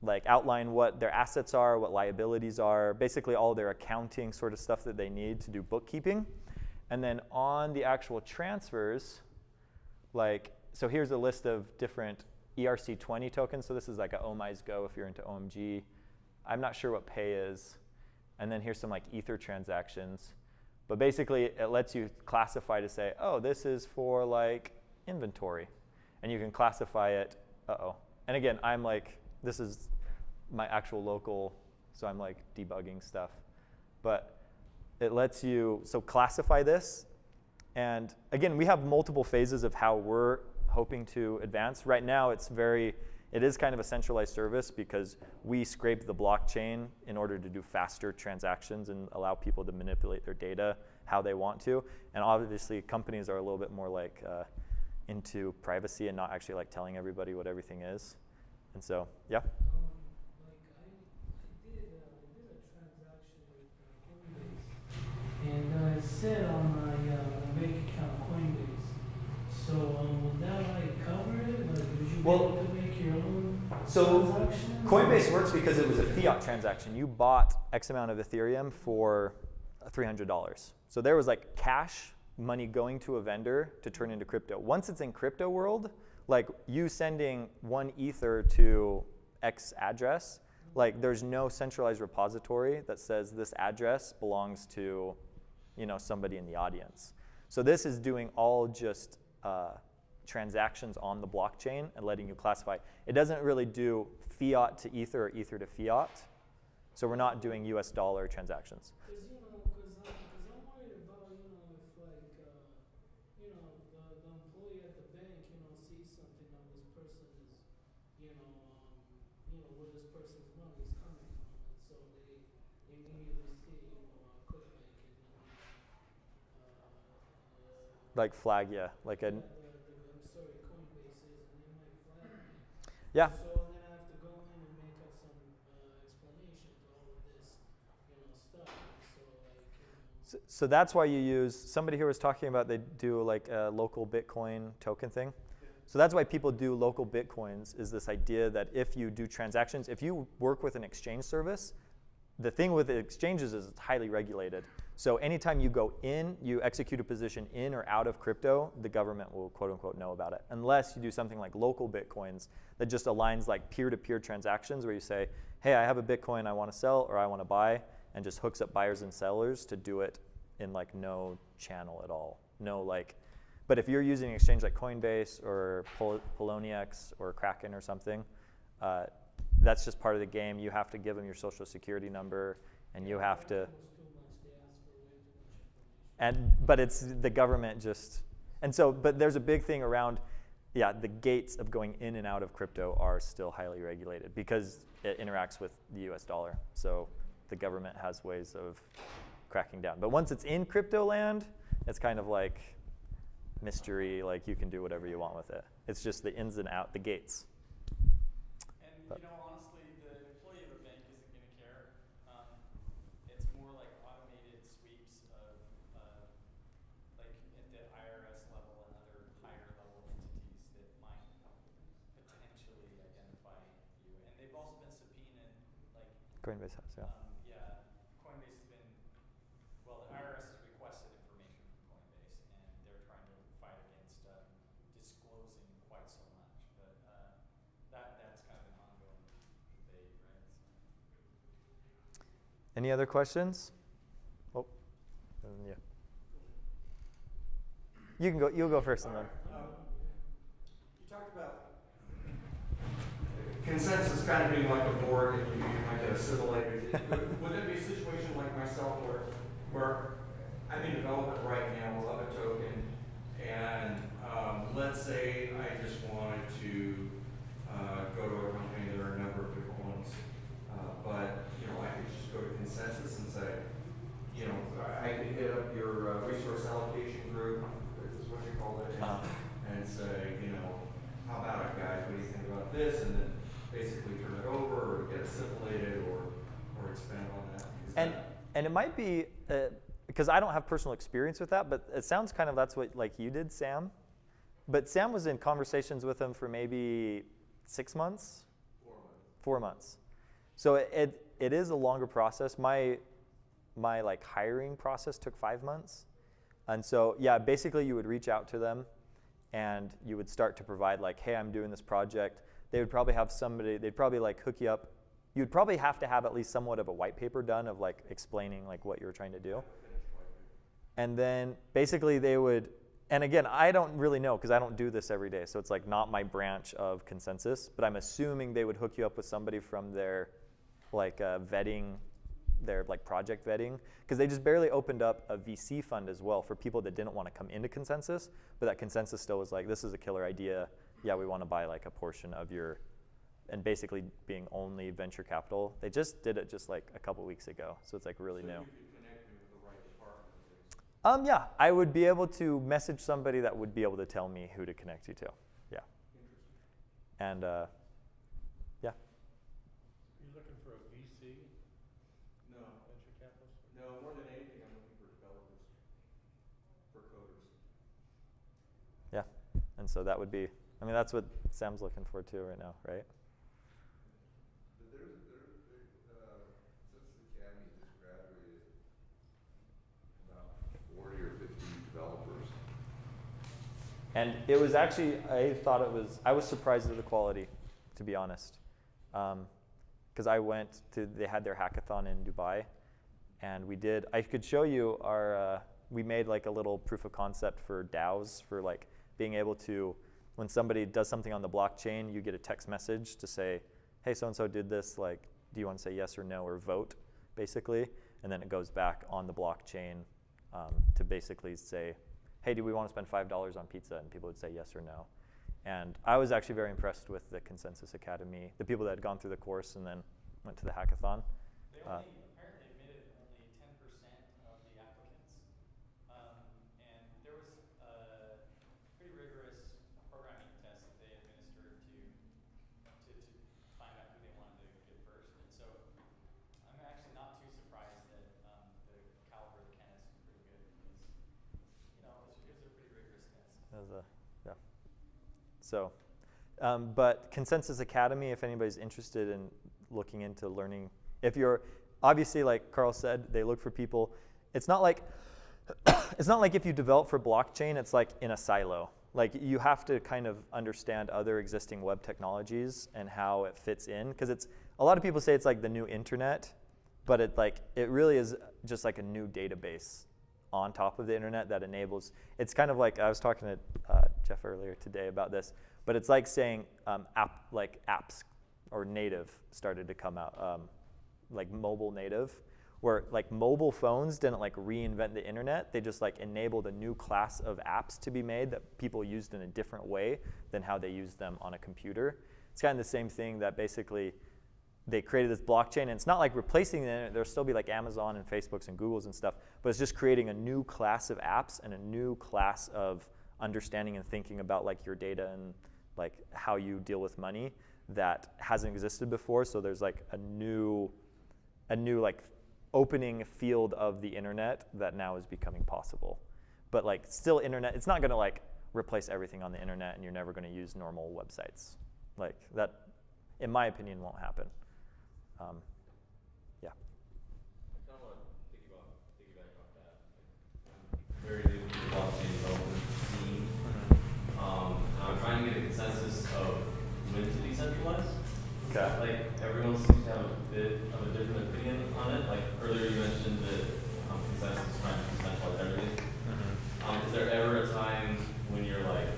like outline what their assets are, what liabilities are, basically all their accounting sort of stuff that they need to do bookkeeping. And then on the actual transfers, like, so here's a list of different ERC20 tokens. So this is like a OmiseGO if you're into OMG. I'm not sure what pay is. And then here's some like Ether transactions. But basically, it lets you classify to say, oh, this is for like inventory. And you can classify it, uh-oh. And again, I'm like, this is my actual local, so I'm like debugging stuff. But it lets you, so classify this. And again, we have multiple phases of how we're hoping to advance. Right now, it's very, it is kind of a centralized service because we scrape the blockchain in order to do faster transactions and allow people to manipulate their data how they want to. And obviously, companies are a little bit more like uh, into privacy and not actually like telling everybody what everything is. And so, yeah. Um, like I, I did, uh, I did a transaction with uh, Coinbase, and uh, it said on my uh, bank account Coinbase. So um, would that like cover it? Like, would you Well, be able to make your own So? Coinbase works because it was a fiat transaction. You bought X amount of Ethereum for $300. So there was like cash money going to a vendor to turn into crypto. Once it's in crypto world, like you sending one ether to X address, like there's no centralized repository that says this address belongs to, you know, somebody in the audience. So this is doing all just uh, transactions on the blockchain and letting you classify. It doesn't really do fiat to ether or ether to fiat. So we're not doing US dollar transactions. Cause you know, cause, uh, cause I'm worried about you know if like uh, you know the, the employee at the bank you know sees something on this person's you know um, you know where this person's money is coming from, and so they immediately see you know uh, clickbank and uh, uh, Like flag, yeah, like a the, the, I'm sorry, Coinbase is, Yeah. So then I have to go and make up some uh, explanation to all of this, you know, stuff. So like, you So, so that's why you use, somebody here was talking about they do like a local Bitcoin token thing. So that's why people do local Bitcoins is this idea that if you do transactions, if you work with an exchange service, the thing with exchanges is it's highly regulated. So anytime you go in, you execute a position in or out of crypto, the government will quote unquote know about it. Unless you do something like local Bitcoins that just aligns like peer-to-peer transactions where you say, hey, I have a Bitcoin I want to sell or I want to buy, and just hooks up buyers and sellers to do it in like no channel at all. No like, but if you're using an exchange like Coinbase or Pol- Poloniex or Kraken or something, uh, that's just part of the game. You have to give them your social security number, and you have to. almost too much. They ask for way too much information. And but it's the government just, and so but there's a big thing around, yeah, the gates of going in and out of crypto are still highly regulated because it interacts with the U.S. dollar. So the government has ways of cracking down. But once it's in crypto land, it's kind of like mystery. Like you can do whatever you want with it. It's just the ins and out, the gates. And But- you know, honestly, the employee of a bank isn't going to care. Um, it's more like automated sweeps of, uh, like at the IRS level and other higher level entities that might potentially identify you. And they've also been subpoenaed, like Coinbase has, yeah. um, yeah, Coinbase has been, well, the IRS has requested information from Coinbase, and they're trying to fight against uh, disclosing quite so much. But uh, that that's kind of an ongoing debate, right? Any other questions? Oh, and then you. You can go. You'll go first, and then. You talked about consensus kind of being like a board and you might get assimilated. Would would that be a situation like myself where, where I'm in development right now of a token and, um, let's say I just wanted to, uh, go to a company, there are a number of different ones. Uh, but, you know, I could just go to ConsenSys and say, you know, I I could hit up your uh, resource allocation group, is what you call it. and- Uh-huh. and say, you know, how about it, guys, what do you think about this? And then basically turn it over or get assimilated or, or expand on that. Is And that- and it might be uh, because I don't have personal experience with that, but it sounds kind of that's what like you did, Sam. But Sam was in conversations with him for maybe six months, Four months. four months. So it, it, it is a longer process. My my like hiring process took five months, and so yeah, basically you would reach out to them, and you would start to provide like, hey, I'm doing this project. They would probably have somebody. They'd probably like hook you up. You'd probably have to have at least somewhat of a white paper done of like explaining like what you were trying to do. And then basically they would, and again, I don't really know because I don't do this every day. So it's like not my branch of ConsenSys, but I'm assuming they would hook you up with somebody from their like uh, vetting, their like project vetting, because they just barely opened up a VC fund as well for people that didn't want to come into ConsenSys, but that ConsenSys still was like, this is a killer idea. Yeah, we want to buy like a portion of your, and basically being only venture capital. They just did it just like a couple weeks ago, so it's like really So new. you could connect me with the right. Um, yeah, I would be able to message somebody that would be able to tell me who to connect you to. Yeah. And uh, yeah, You looking for a VC, No, venture capitalist? no, more than anything, I'm looking for developers, for coders. yeah. And so that would be, I mean, that's what Sam's looking for too right now, right? But there's, there, there, uh, since the academy just graduated, about forty or fifty developers. And it was actually, I thought it was, I was surprised at the quality, to be honest. Because I went to, they had their hackathon in Dubai, and we did, I could show you our, uh, we made like a little proof of concept for DAOs, for like being able to, when somebody does something on the blockchain, you get a text message to say, hey, so and so did this, like, do you want to say yes or no or vote, basically? And then it goes back on the blockchain um, to basically say, hey, do we want to spend $5 on pizza? And people would say yes or no. And I was actually very impressed with the ConsenSys Academy, the people that had gone through the course and then went to the hackathon. Uh, only apparently admitted only ten percent of the applicants, um, and there was a pretty rigorous programming test that they administered to to That was a, yeah. So, um, but ConsenSys Academy, if anybody's interested in looking into learning, if you're obviously like Carl said, they look for people. It's not like it's not like if you develop for blockchain, it's like in a silo. Like you have to kind of understand other existing web technologies and how it fits in because it's a lot of people say it's like the new internet, but it like it really is just like a new database on top of the internet that enables. It's kind of like I was talking to uh, Jeff earlier today about this, but it's like saying um, app like apps or native started to come out, um, like mobile native where like mobile phones didn't like reinvent the internet. They just like enabled a new class of apps to be made that people used in a different way than how they used them on a computer. It's kind of the same thing that basically they created this blockchain and it's not like replacing the internet. There'll still be like amazon and facebooks and googles and stuff but it's just creating a new class of apps and a new class of understanding and thinking about like your data and like how you deal with money that hasn't existed before so there's like a new a new like opening field of the internet that now is becoming possible. But like still internet, it's not going to like replace everything on the internet and you're never going to use normal websites. Like that, in my opinion, won't happen. Um, yeah. I kind of want to piggyback, piggyback off that. Like, very new to the blockchain development scene. Um, and I'm trying to get a consensus of when to decentralize. Okay. Like everyone seems to have a bit of a different opinion on it. Like earlier you mentioned that um, ConsenSys is trying to decentralize everything. Um, is there ever a time when you're like,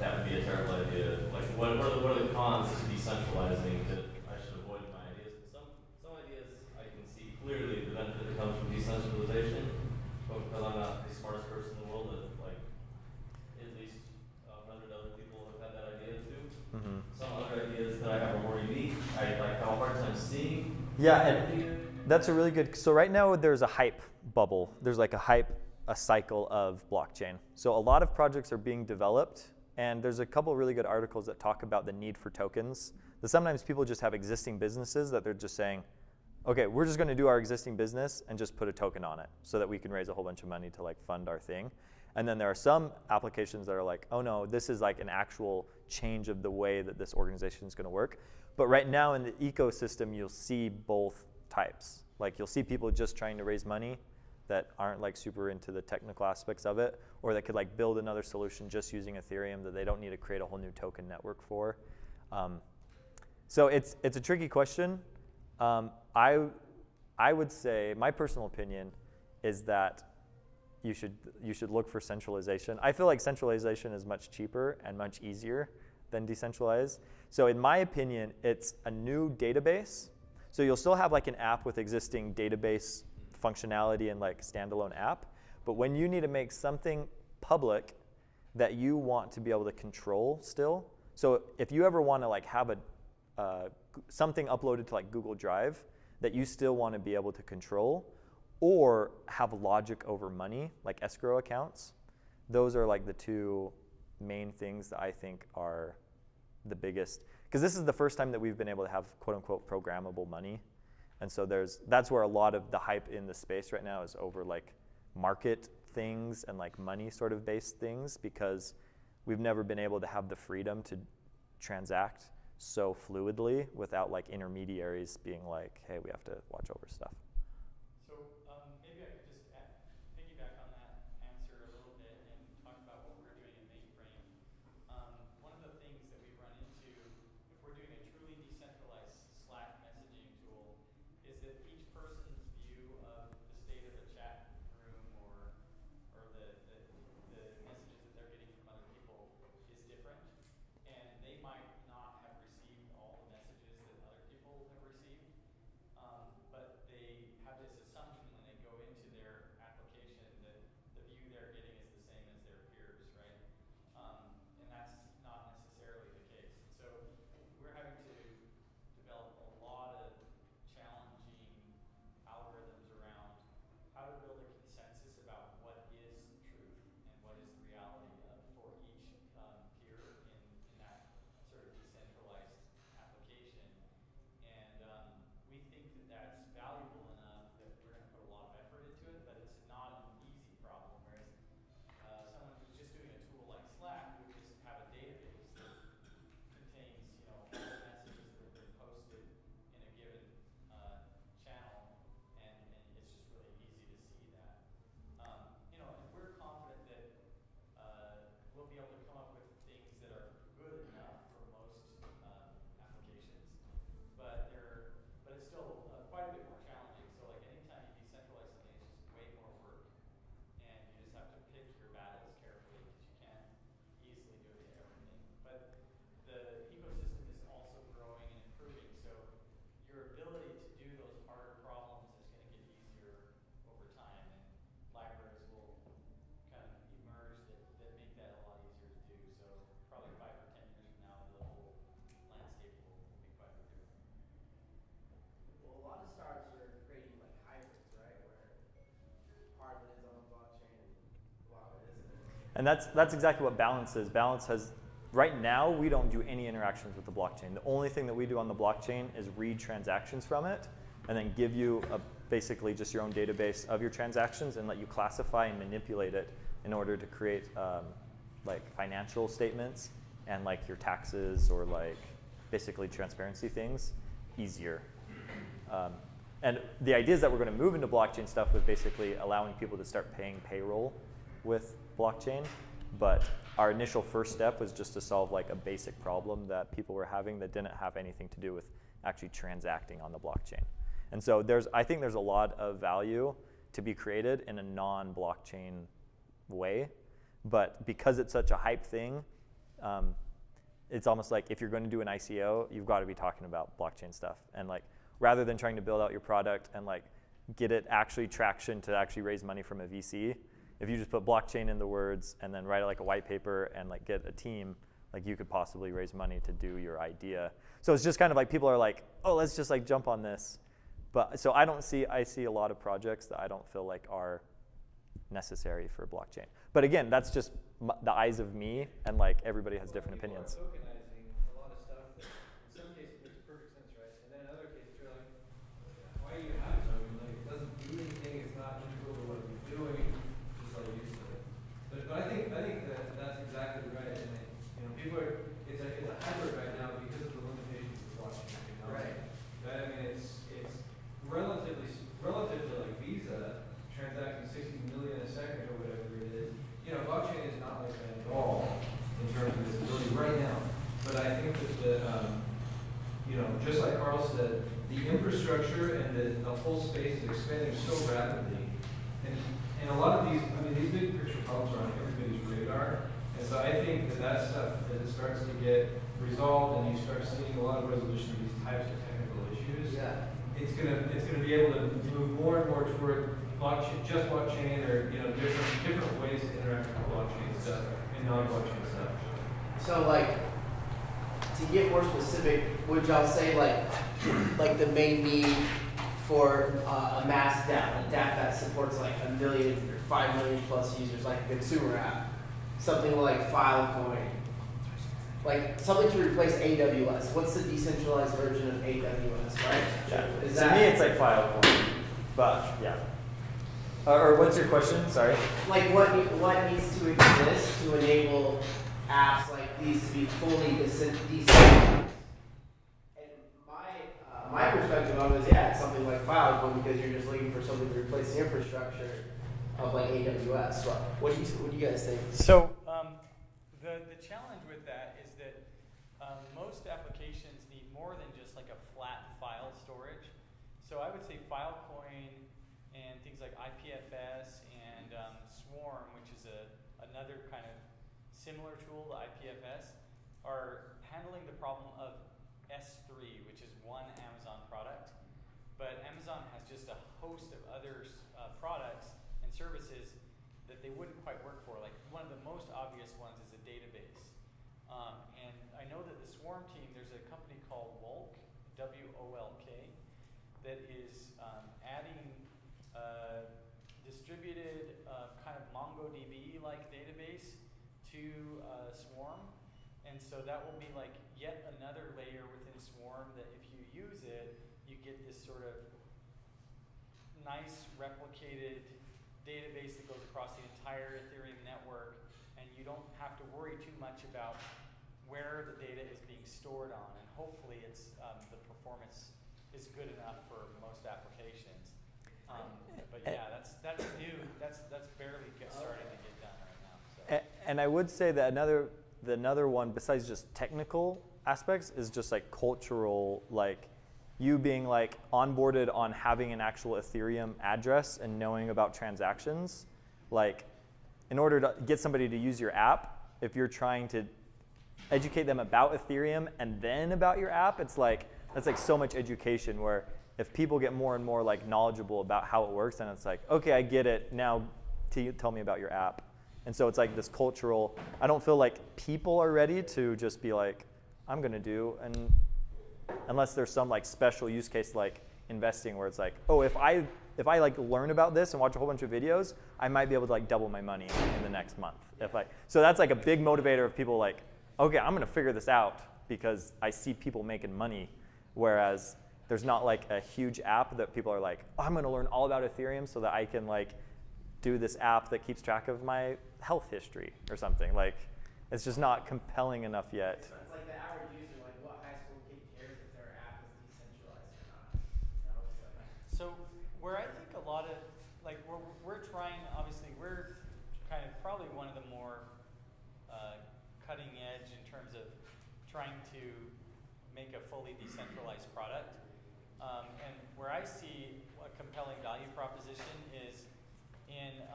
that would be a terrible idea? Like what, what, are, the, what are the cons to decentralizing that I should avoid in my ideas? 'Cause some, some ideas I can see clearly the benefit that comes from decentralization, but because I'm not the smartest person in the world, that like at least a hundred other people have had that idea too. Mhm. Some other ideas that I have are more unique. I like have a hard time seeing. Yeah, and that's a really good. So right now there's a hype bubble. There's like a hype, a cycle of blockchain. So a lot of projects are being developed, and there's a couple really good articles that talk about the need for tokens. That sometimes people just have existing businesses that they're just saying, okay, we're just going to do our existing business and just put a token on it so that we can raise a whole bunch of money to like fund our thing. And then there are some applications that are like, oh no, this is like an actual change of the way that this organization is going to work. But right now in the ecosystem, you'll see both types. Like you'll see people just trying to raise money that aren't like super into the technical aspects of it, or that could like build another solution just using Ethereum that they don't need to create a whole new token network for. Um, so it's it's a tricky question. Um, I I would say my personal opinion is that you should you should look for centralization. I feel like centralization is much cheaper and much easier than decentralized. So in my opinion, it's a new database. So you'll still have like an app with existing database functionality and like standalone app, but when you need to make something public that you want to be able to control still. So if you ever want to like have a uh, something uploaded to like Google Drive that you still want to be able to control, or have logic over money, like escrow accounts. Those are like the two main things that I think are the biggest. Because this is the first time that we've been able to have quote unquote programmable money. And so there's that's where a lot of the hype in the space right now is over like market things and like money sort of based things because we've never been able to have the freedom to transact so fluidly without like intermediaries being like, hey, we have to watch over stuff. And that's that's exactly what Balance is. Balance has right now we don't do any interactions with the blockchain. The only thing that we do on the blockchain is read transactions from it and then give you a, basically just your own database of your transactions and let you classify and manipulate it in order to create um, like financial statements and like your taxes or like basically transparency things easier. Um, and the idea is that we're going to move into blockchain stuff with basically allowing people to start paying payroll with blockchain. But our initial first step was just to solve like a basic problem that people were having that didn't have anything to do with actually transacting on the blockchain. And so there's, I think there's a lot of value to be created in a non-blockchain way. But because it's such a hype thing, um, it's almost like if you're going to do an ICO, you've got to be talking about blockchain stuff. And like rather than trying to build out your product and like get it actually traction to actually raise money from a VC, if you just put blockchain in the words and then write like a white paper and like get a team, like you could possibly raise money to do your idea. So it's just kind of like people are like, oh, let's just like jump on this. But so I don't see I see a lot of projects that I don't feel like are necessary for blockchain. But again, that's just the eyes of me, and like everybody has different opinions. tokenizing a lot of stuff that in some cases makes perfect sense, right? And then in other cases, you're like, why do you have a token? Like, it doesn't do anything, it's not integral to what you're doing, just like use of it. But, but I think, I think that that's exactly right, and it, you know, people are, it's a, it's a hybrid right now because of the limitations of blockchain technology. Right. Right, I mean, it's, it's relatively, s- relative to like Visa transacting sixty million a second or whatever it is, you know, blockchain is not like that at all in terms of its ability right now. But I think that the, um, you know, just like Carl said, the infrastructure and the, the whole space is expanding so rapidly. And, and a lot of these, I mean, these big picture problems are on everybody's radar. And so I think that that stuff, as it starts to get resolved and you start seeing a lot of resolution of these types of technical issues, Yeah. it's gonna, it's gonna be able to move more and more toward blockchain, just blockchain or, you know, different, different ways to interact with blockchain stuff and non-blockchain stuff. So like, to get more specific, would y'all say like, like the main need for uh, a mass DApp, a DApp that supports like a million or five million plus users, like a consumer app, something like Filecoin, like something to replace AWS. What's the decentralized version of AWS, right? Yeah. Is to me, it's like Filecoin, but yeah. Uh, or what's your question? Sorry. like what what needs to exist to enable apps like these to be fully decentralized? And my uh, my perspective on it is yeah, it's something like Filecoin because you're just looking for something to replace the infrastructure of like AWS. What what do you what do you guys think? So um, the the challenge with that is that um, most applications need more than just like a flat file storage. So I would say Filecoin and things like IPFS and um, Swarm, which is a another kind of similar tool to IPFS, are handling the problem of S3, which is one Amazon product. But Amazon has just a host of other uh, products and services that they wouldn't quite work for. Like one of the most obvious ones is a database. Um, and I know that the Swarm team, there's a company called Wolk, W O L K, that is um, adding uh, distributed uh, kind of MongoDB like database to uh, Swarm. And so that will be like yet another layer within Swarm that if you use it, you get this sort of nice replicated database that goes across the entire Ethereum network, and you don't have to worry too much about where the data is being stored on. And hopefully, it's um, the performance is good enough for most applications. Um, but yeah, that's that's new. That's that's barely get started to get done right now. So. A- And I would say that another, the another one besides just technical aspects is just like cultural, like you being like onboarded on having an actual Ethereum address and knowing about transactions. Like, in order to get somebody to use your app, if you're trying to educate them about Ethereum and then about your app, it's like that's like so much education where if people get more and more like knowledgeable about how it works, then it's like, okay, I get it. Now tell me about your app. And so it's like this cultural, I don't feel like people are ready to just be like, I'm going to do, and unless there's some like special use case like investing where it's like, oh, if I if I like learn about this and watch a whole bunch of videos, I might be able to like double my money in the next month. If like, so that's like a big motivator of people like, okay, I'm gonna figure this out because I see people making money, whereas there's not like a huge app that people are like, oh, I'm gonna learn all about Ethereum so that I can like do this app that keeps track of my health history or something. Like, it's just not compelling enough yet. Like user, like what high school kid cares if their app is decentralized or not? You know, so So where I think a lot of like we're we're trying obviously we're kind of probably one of the more uh, cutting edge in terms of trying to make a fully decentralized product. Um, and where I see a compelling value proposition is in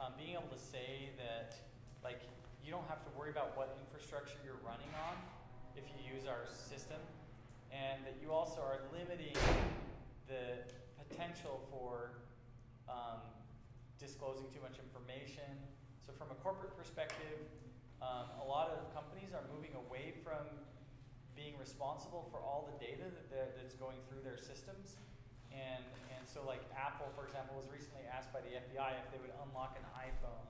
um, being able to say that like you don't have to worry about what infrastructure you're running on if you use our system, and that you also are limiting the potential for um, disclosing too much information. So from a corporate perspective, um, a lot of companies are moving away from being responsible for all the data that that's going through their systems. And, and so like Apple, for example, was recently asked by the FBI if they would unlock an iPhone.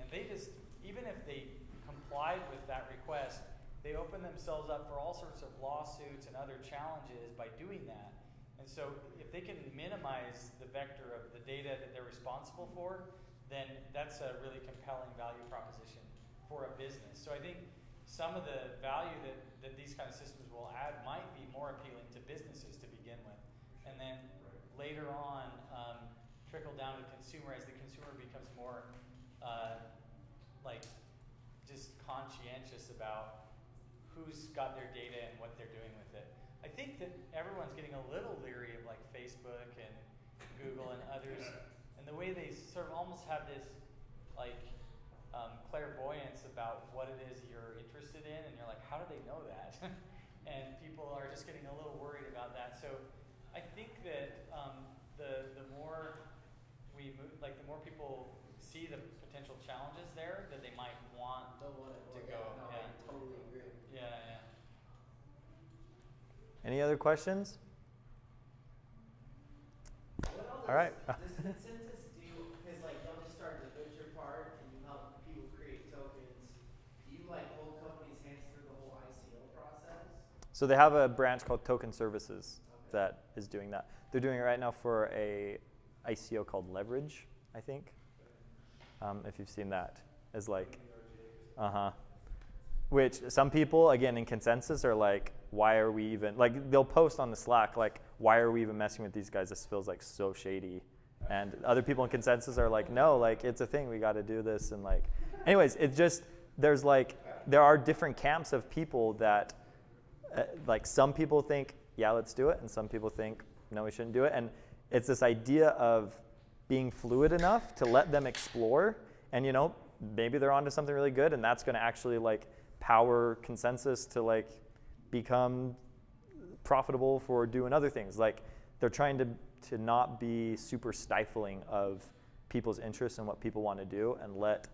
And they just, even if they complied with that request, they opened themselves up for all sorts of lawsuits and other challenges by doing that. And so if they can minimize the vector of the data that they're responsible for, then that's a really compelling value proposition for a business. So I think some of the value that, that these kind of systems will add might be more appealing to businesses to begin with. And then later on, um, trickle down to consumer as the consumer becomes more uh, like just conscientious about who's got their data and what they're doing with it. I think that everyone's getting a little leery of like Facebook and Google and others, and the way they sort of almost have this like um, clairvoyance about what it is you're interested in, and you're like, how do they know that? and people are just getting a little worried about that. So I think that um, the the more we move, like the more people see the potential challenges there, that they might want don't want to it. go. No, yeah. I totally agree. Yeah, yeah. Any other questions? What else All right. does ConsenSys do? Because like y'all just started the venture part and you help people create tokens. Do you like hold companies' hands through the whole ICO process? So they have a branch called Token Services that is doing that. They're doing it right now for a ICO called Leverage, I think. Um, if you've seen that, as like, uh huh. Which some people, again, in ConsenSys, are like, why are we even like? They'll post on the Slack like, why are we even messing with these guys? This feels like so shady. And other people in ConsenSys are like, no, like it's a thing. We got to do this. And like, anyways, it's just there's like there are different camps of people that uh, like some people think, yeah, let's do it, and some people think, no, we shouldn't do it. And it's this idea of being fluid enough to let them explore, and you know, maybe they're onto something really good, and that's going to actually like power ConsenSys to like become profitable for doing other things. Like they're trying to to not be super stifling of people's interests and what people want to do, and let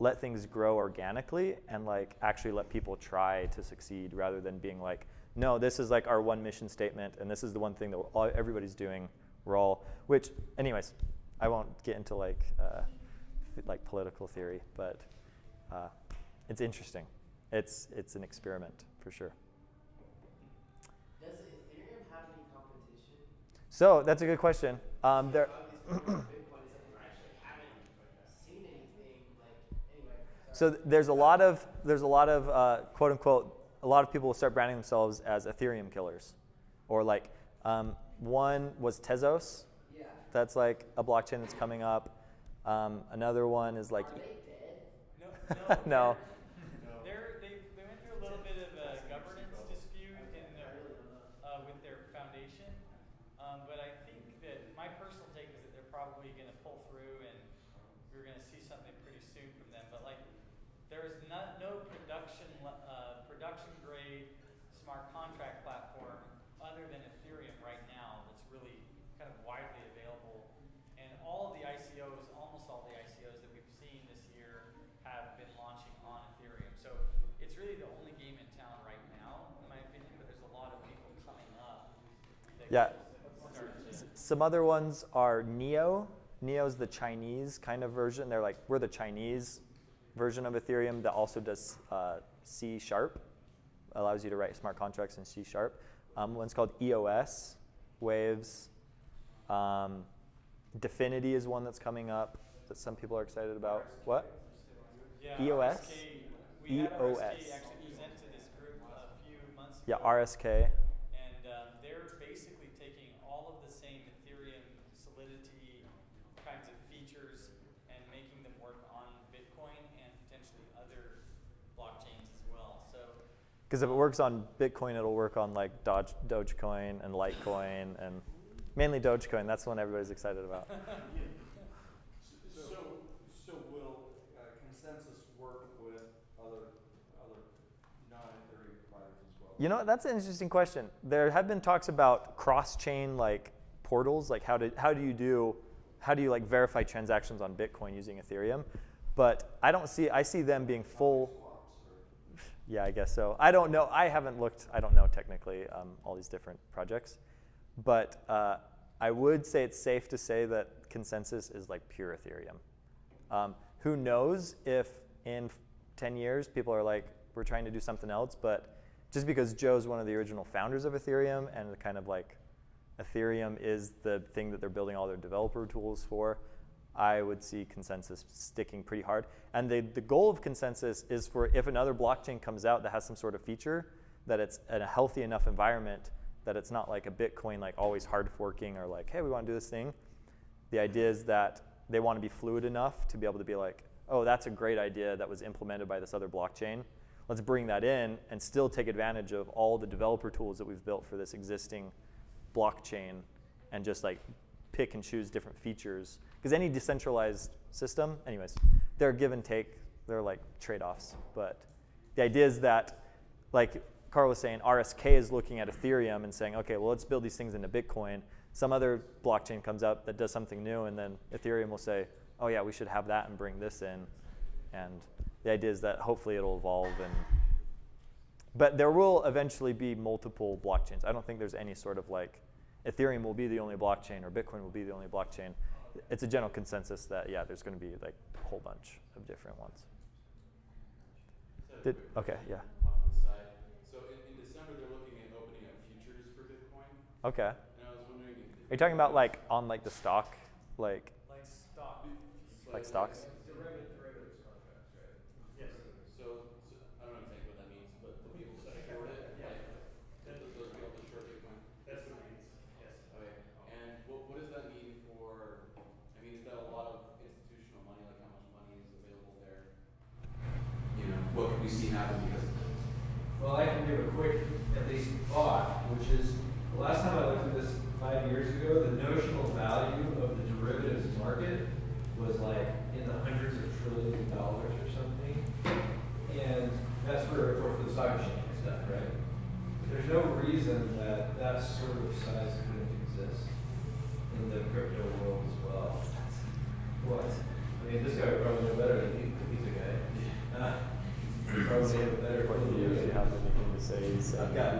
let things grow organically and like actually let people try to succeed rather than being like no this is like our one mission statement and this is the one thing that all, everybody's doing we're all which anyways i won't get into like uh, like political theory but uh, it's interesting it's it's an experiment for sure Does Ethereum have any competition? so that's a good question um, there Obviously, Bitcoin is something I actually haven't seen anything like anyway. So there's a lot of there's a lot of uh, quote unquote a lot of people will start branding themselves as Ethereum killers, or like um, one was Tezos. Yeah. That's like a blockchain that's coming up. Um, another one is like Are they dead? No, no. They're, they, they went through a little bit of a governance dispute in their, uh, with their foundation. Um, but I think that my personal take is that they're probably going to pull through and we're going to see something pretty soon from them. But like, there is not, no production, le- uh, production grade smart contract platform other than Ethereum right now that's really kind of widely available. And all of the ICOs, almost all the ICOs that we've seen this year have been launching on Ethereum. So it's really the only game in town right now, in my opinion, but there's a lot of people coming up. that Yeah. can start to- some other ones are Neo. Neo's the Chinese kind of version. They're like we're the Chinese version of Ethereum that also does uh, C sharp, allows you to write smart contracts in C sharp. Um, one's called EOS, Waves. Um, DFINITY is one that's coming up that some people are excited about. What? Yeah, EOS? RSK, EOS. RSK actually present to this group a few months Yeah, ago. RSK. And um, they're basically taking all of the same Ethereum Solidity kinds of features and making them work on Bitcoin and potentially other blockchains as well. So Because if it works on Bitcoin, it'll work on like Doge, Dogecoin and Litecoin and mainly Dogecoin. That's the one everybody's excited about. So, so will uh, ConsenSys work with other, other non-Ethereum providers as well? You know, that's an interesting question. There have been talks about cross-chain like portals, like how do how do you do how do you like verify transactions on Bitcoin using Ethereum? But I don't see I see them being full. Yeah, I guess so. I don't know. I haven't looked. I don't know technically um, all these different projects, but uh, I would say it's safe to say that ConsenSys is like pure Ethereum. Um, who knows if in 10 years people are like, we're trying to do something else, but just because Joe's one of the original founders of Ethereum and kind of like Ethereum is the thing that they're building all their developer tools for, I would see ConsenSys sticking pretty hard. And the, the goal of ConsenSys is for if another blockchain comes out that has some sort of feature, that it's in a healthy enough environment that it's not like a Bitcoin like always hard forking or like, hey, we want to do this thing. The idea is that they want to be fluid enough to be able to be like, oh, that's a great idea that was implemented by this other blockchain. Let's bring that in and still take advantage of all the developer tools that we've built for this existing blockchain and just like pick and choose different features. Because any decentralized system, anyways, they're give and take, they're like trade offs. But the idea is that, like Carl was saying, RSK is looking at Ethereum and saying, okay, well, let's build these things into Bitcoin. Some other blockchain comes up that does something new, and then Ethereum will say, oh, yeah, we should have that and bring this in. And the idea is that hopefully it'll evolve and but there will eventually be multiple blockchains. I don't think there's any sort of like Ethereum will be the only blockchain or Bitcoin will be the only blockchain. It's a general consensus that yeah, there's going to be like a whole bunch of different ones. Did, okay, yeah. off to the side. So in, in December, they're looking at opening up futures for Bitcoin. Okay. And I was wondering if. Are you talking about like on like the stock, like like stock. like stocks? Derivatives contracts, right? Yes. So, so, I don't know exactly what that means, but they'll be able to short it, like, those those be able to short Bitcoin? That's what it means, yes. Okay, and what, what does that mean for, I mean, is that a lot of institutional money, like how much money is available there? You know, what can we see happen because of it? Well, I can give a quick, at least thought, which is, the last time I looked at this five years ago, the notional value of the derivatives market was like in the hundreds of trillions of dollars or something. And that's for, for the stock exchange and stuff, right? There's no reason that that sort of size couldn't exist in the crypto world as well. What? I mean, this guy would probably know better than you, he's a guy. Uh, Probably have a better. What do you if you have anything say? He's, I've got,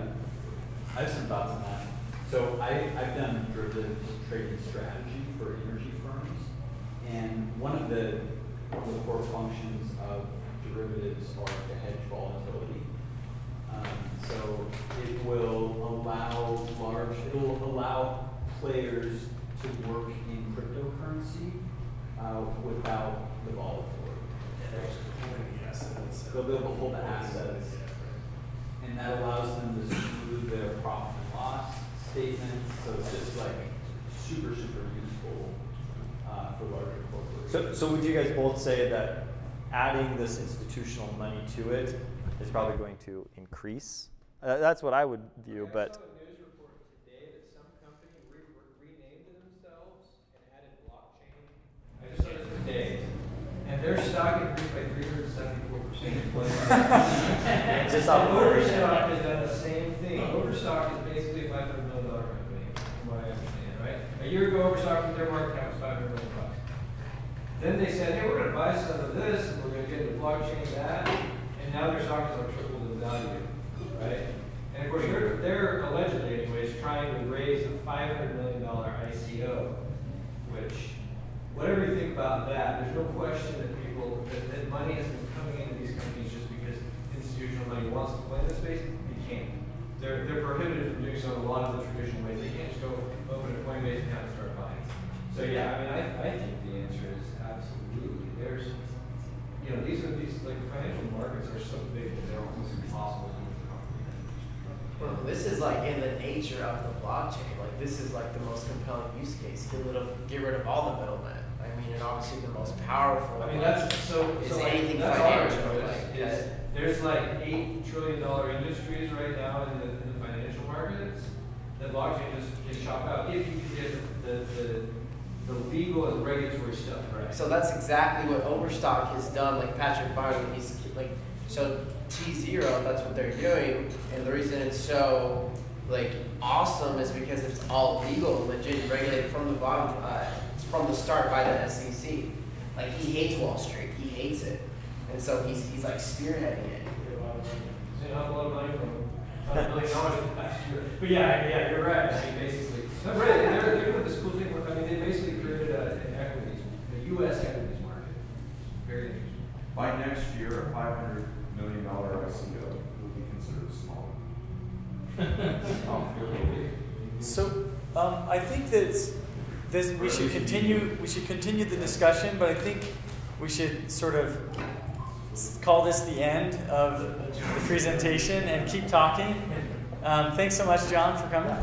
I have some thoughts on that. So I, I've done derivatives trading strategy for energy firms. And one of the, one of the core functions of derivatives are to hedge volatility. Um, so it will allow large, it will allow players to work in cryptocurrency uh, without the volatility. They'll be able to hold the assets and that allows them to smooth their profit and loss statements, so it's just like super, super useful, uh, for larger corporations. So, so would you guys both say that adding this institutional money to it is probably going to increase? Uh, that's what I would view, I but saw a news report today that some company re- re- renamed themselves and added blockchain. I just saw this today, and their stock increased by three hundred seventy-four percent. Just off of- Overstock has done the same thing. Overstock is basically a five hundred million dollar company, from what I understand, right? A year ago, Overstock, their market cap was five hundred million bucks. Then they said, hey, we're gonna buy some of this, and we're gonna get into blockchain that, and now their stock is like triple the value, right? And of course, they're, they're allegedly anyways, trying to raise a five hundred million dollar ICO, which, whatever you think about that, there's no question that people, that, that money has been coming into these companies just because institutional money wants to play in this space, they can't. They're, they're prohibited from doing so in a lot of the traditional ways. They can't just go open a Coinbase account and start buying. So yeah, I mean, I, I think the answer is absolutely. There's, you know, these are, these, like, financial markets are so big that they're almost impossible to. Well, this is like in the nature of the blockchain. Like this is like the most compelling use case. Get rid of get rid of all the middlemen. And obviously the most powerful. I mean, that's, so, is so like, anything that's ours, financial. is- like is, there's like eight trillion dollar industries right now in the, in the financial markets that blockchain just can chop out if you can get the, the, the legal and regulatory stuff right. So that's exactly what Overstock has done. Like Patrick Byrne, he's like so tZERO. That's what they're doing, and the reason it's so like awesome is because it's all legal, legit, regulated from the bottom, uh, from the start by the SEC. Like he hates Wall Street, he hates it, and so he's he's like spearheading it. Seen an awful lot of money from five million dollars in year. But yeah, yeah, you're right. I mean, basically, no, right, they're, they're doing this cool thing. where- I mean, they basically created a, an equities, a U.S. equities market. Very interesting. By next year, a five hundred million dollar ICO will be considered small. So, um, I think that it's- this, we should continue, we should continue the discussion, but I think we should sort of call this the end of the presentation and keep talking. Um, thanks so much, John, for coming.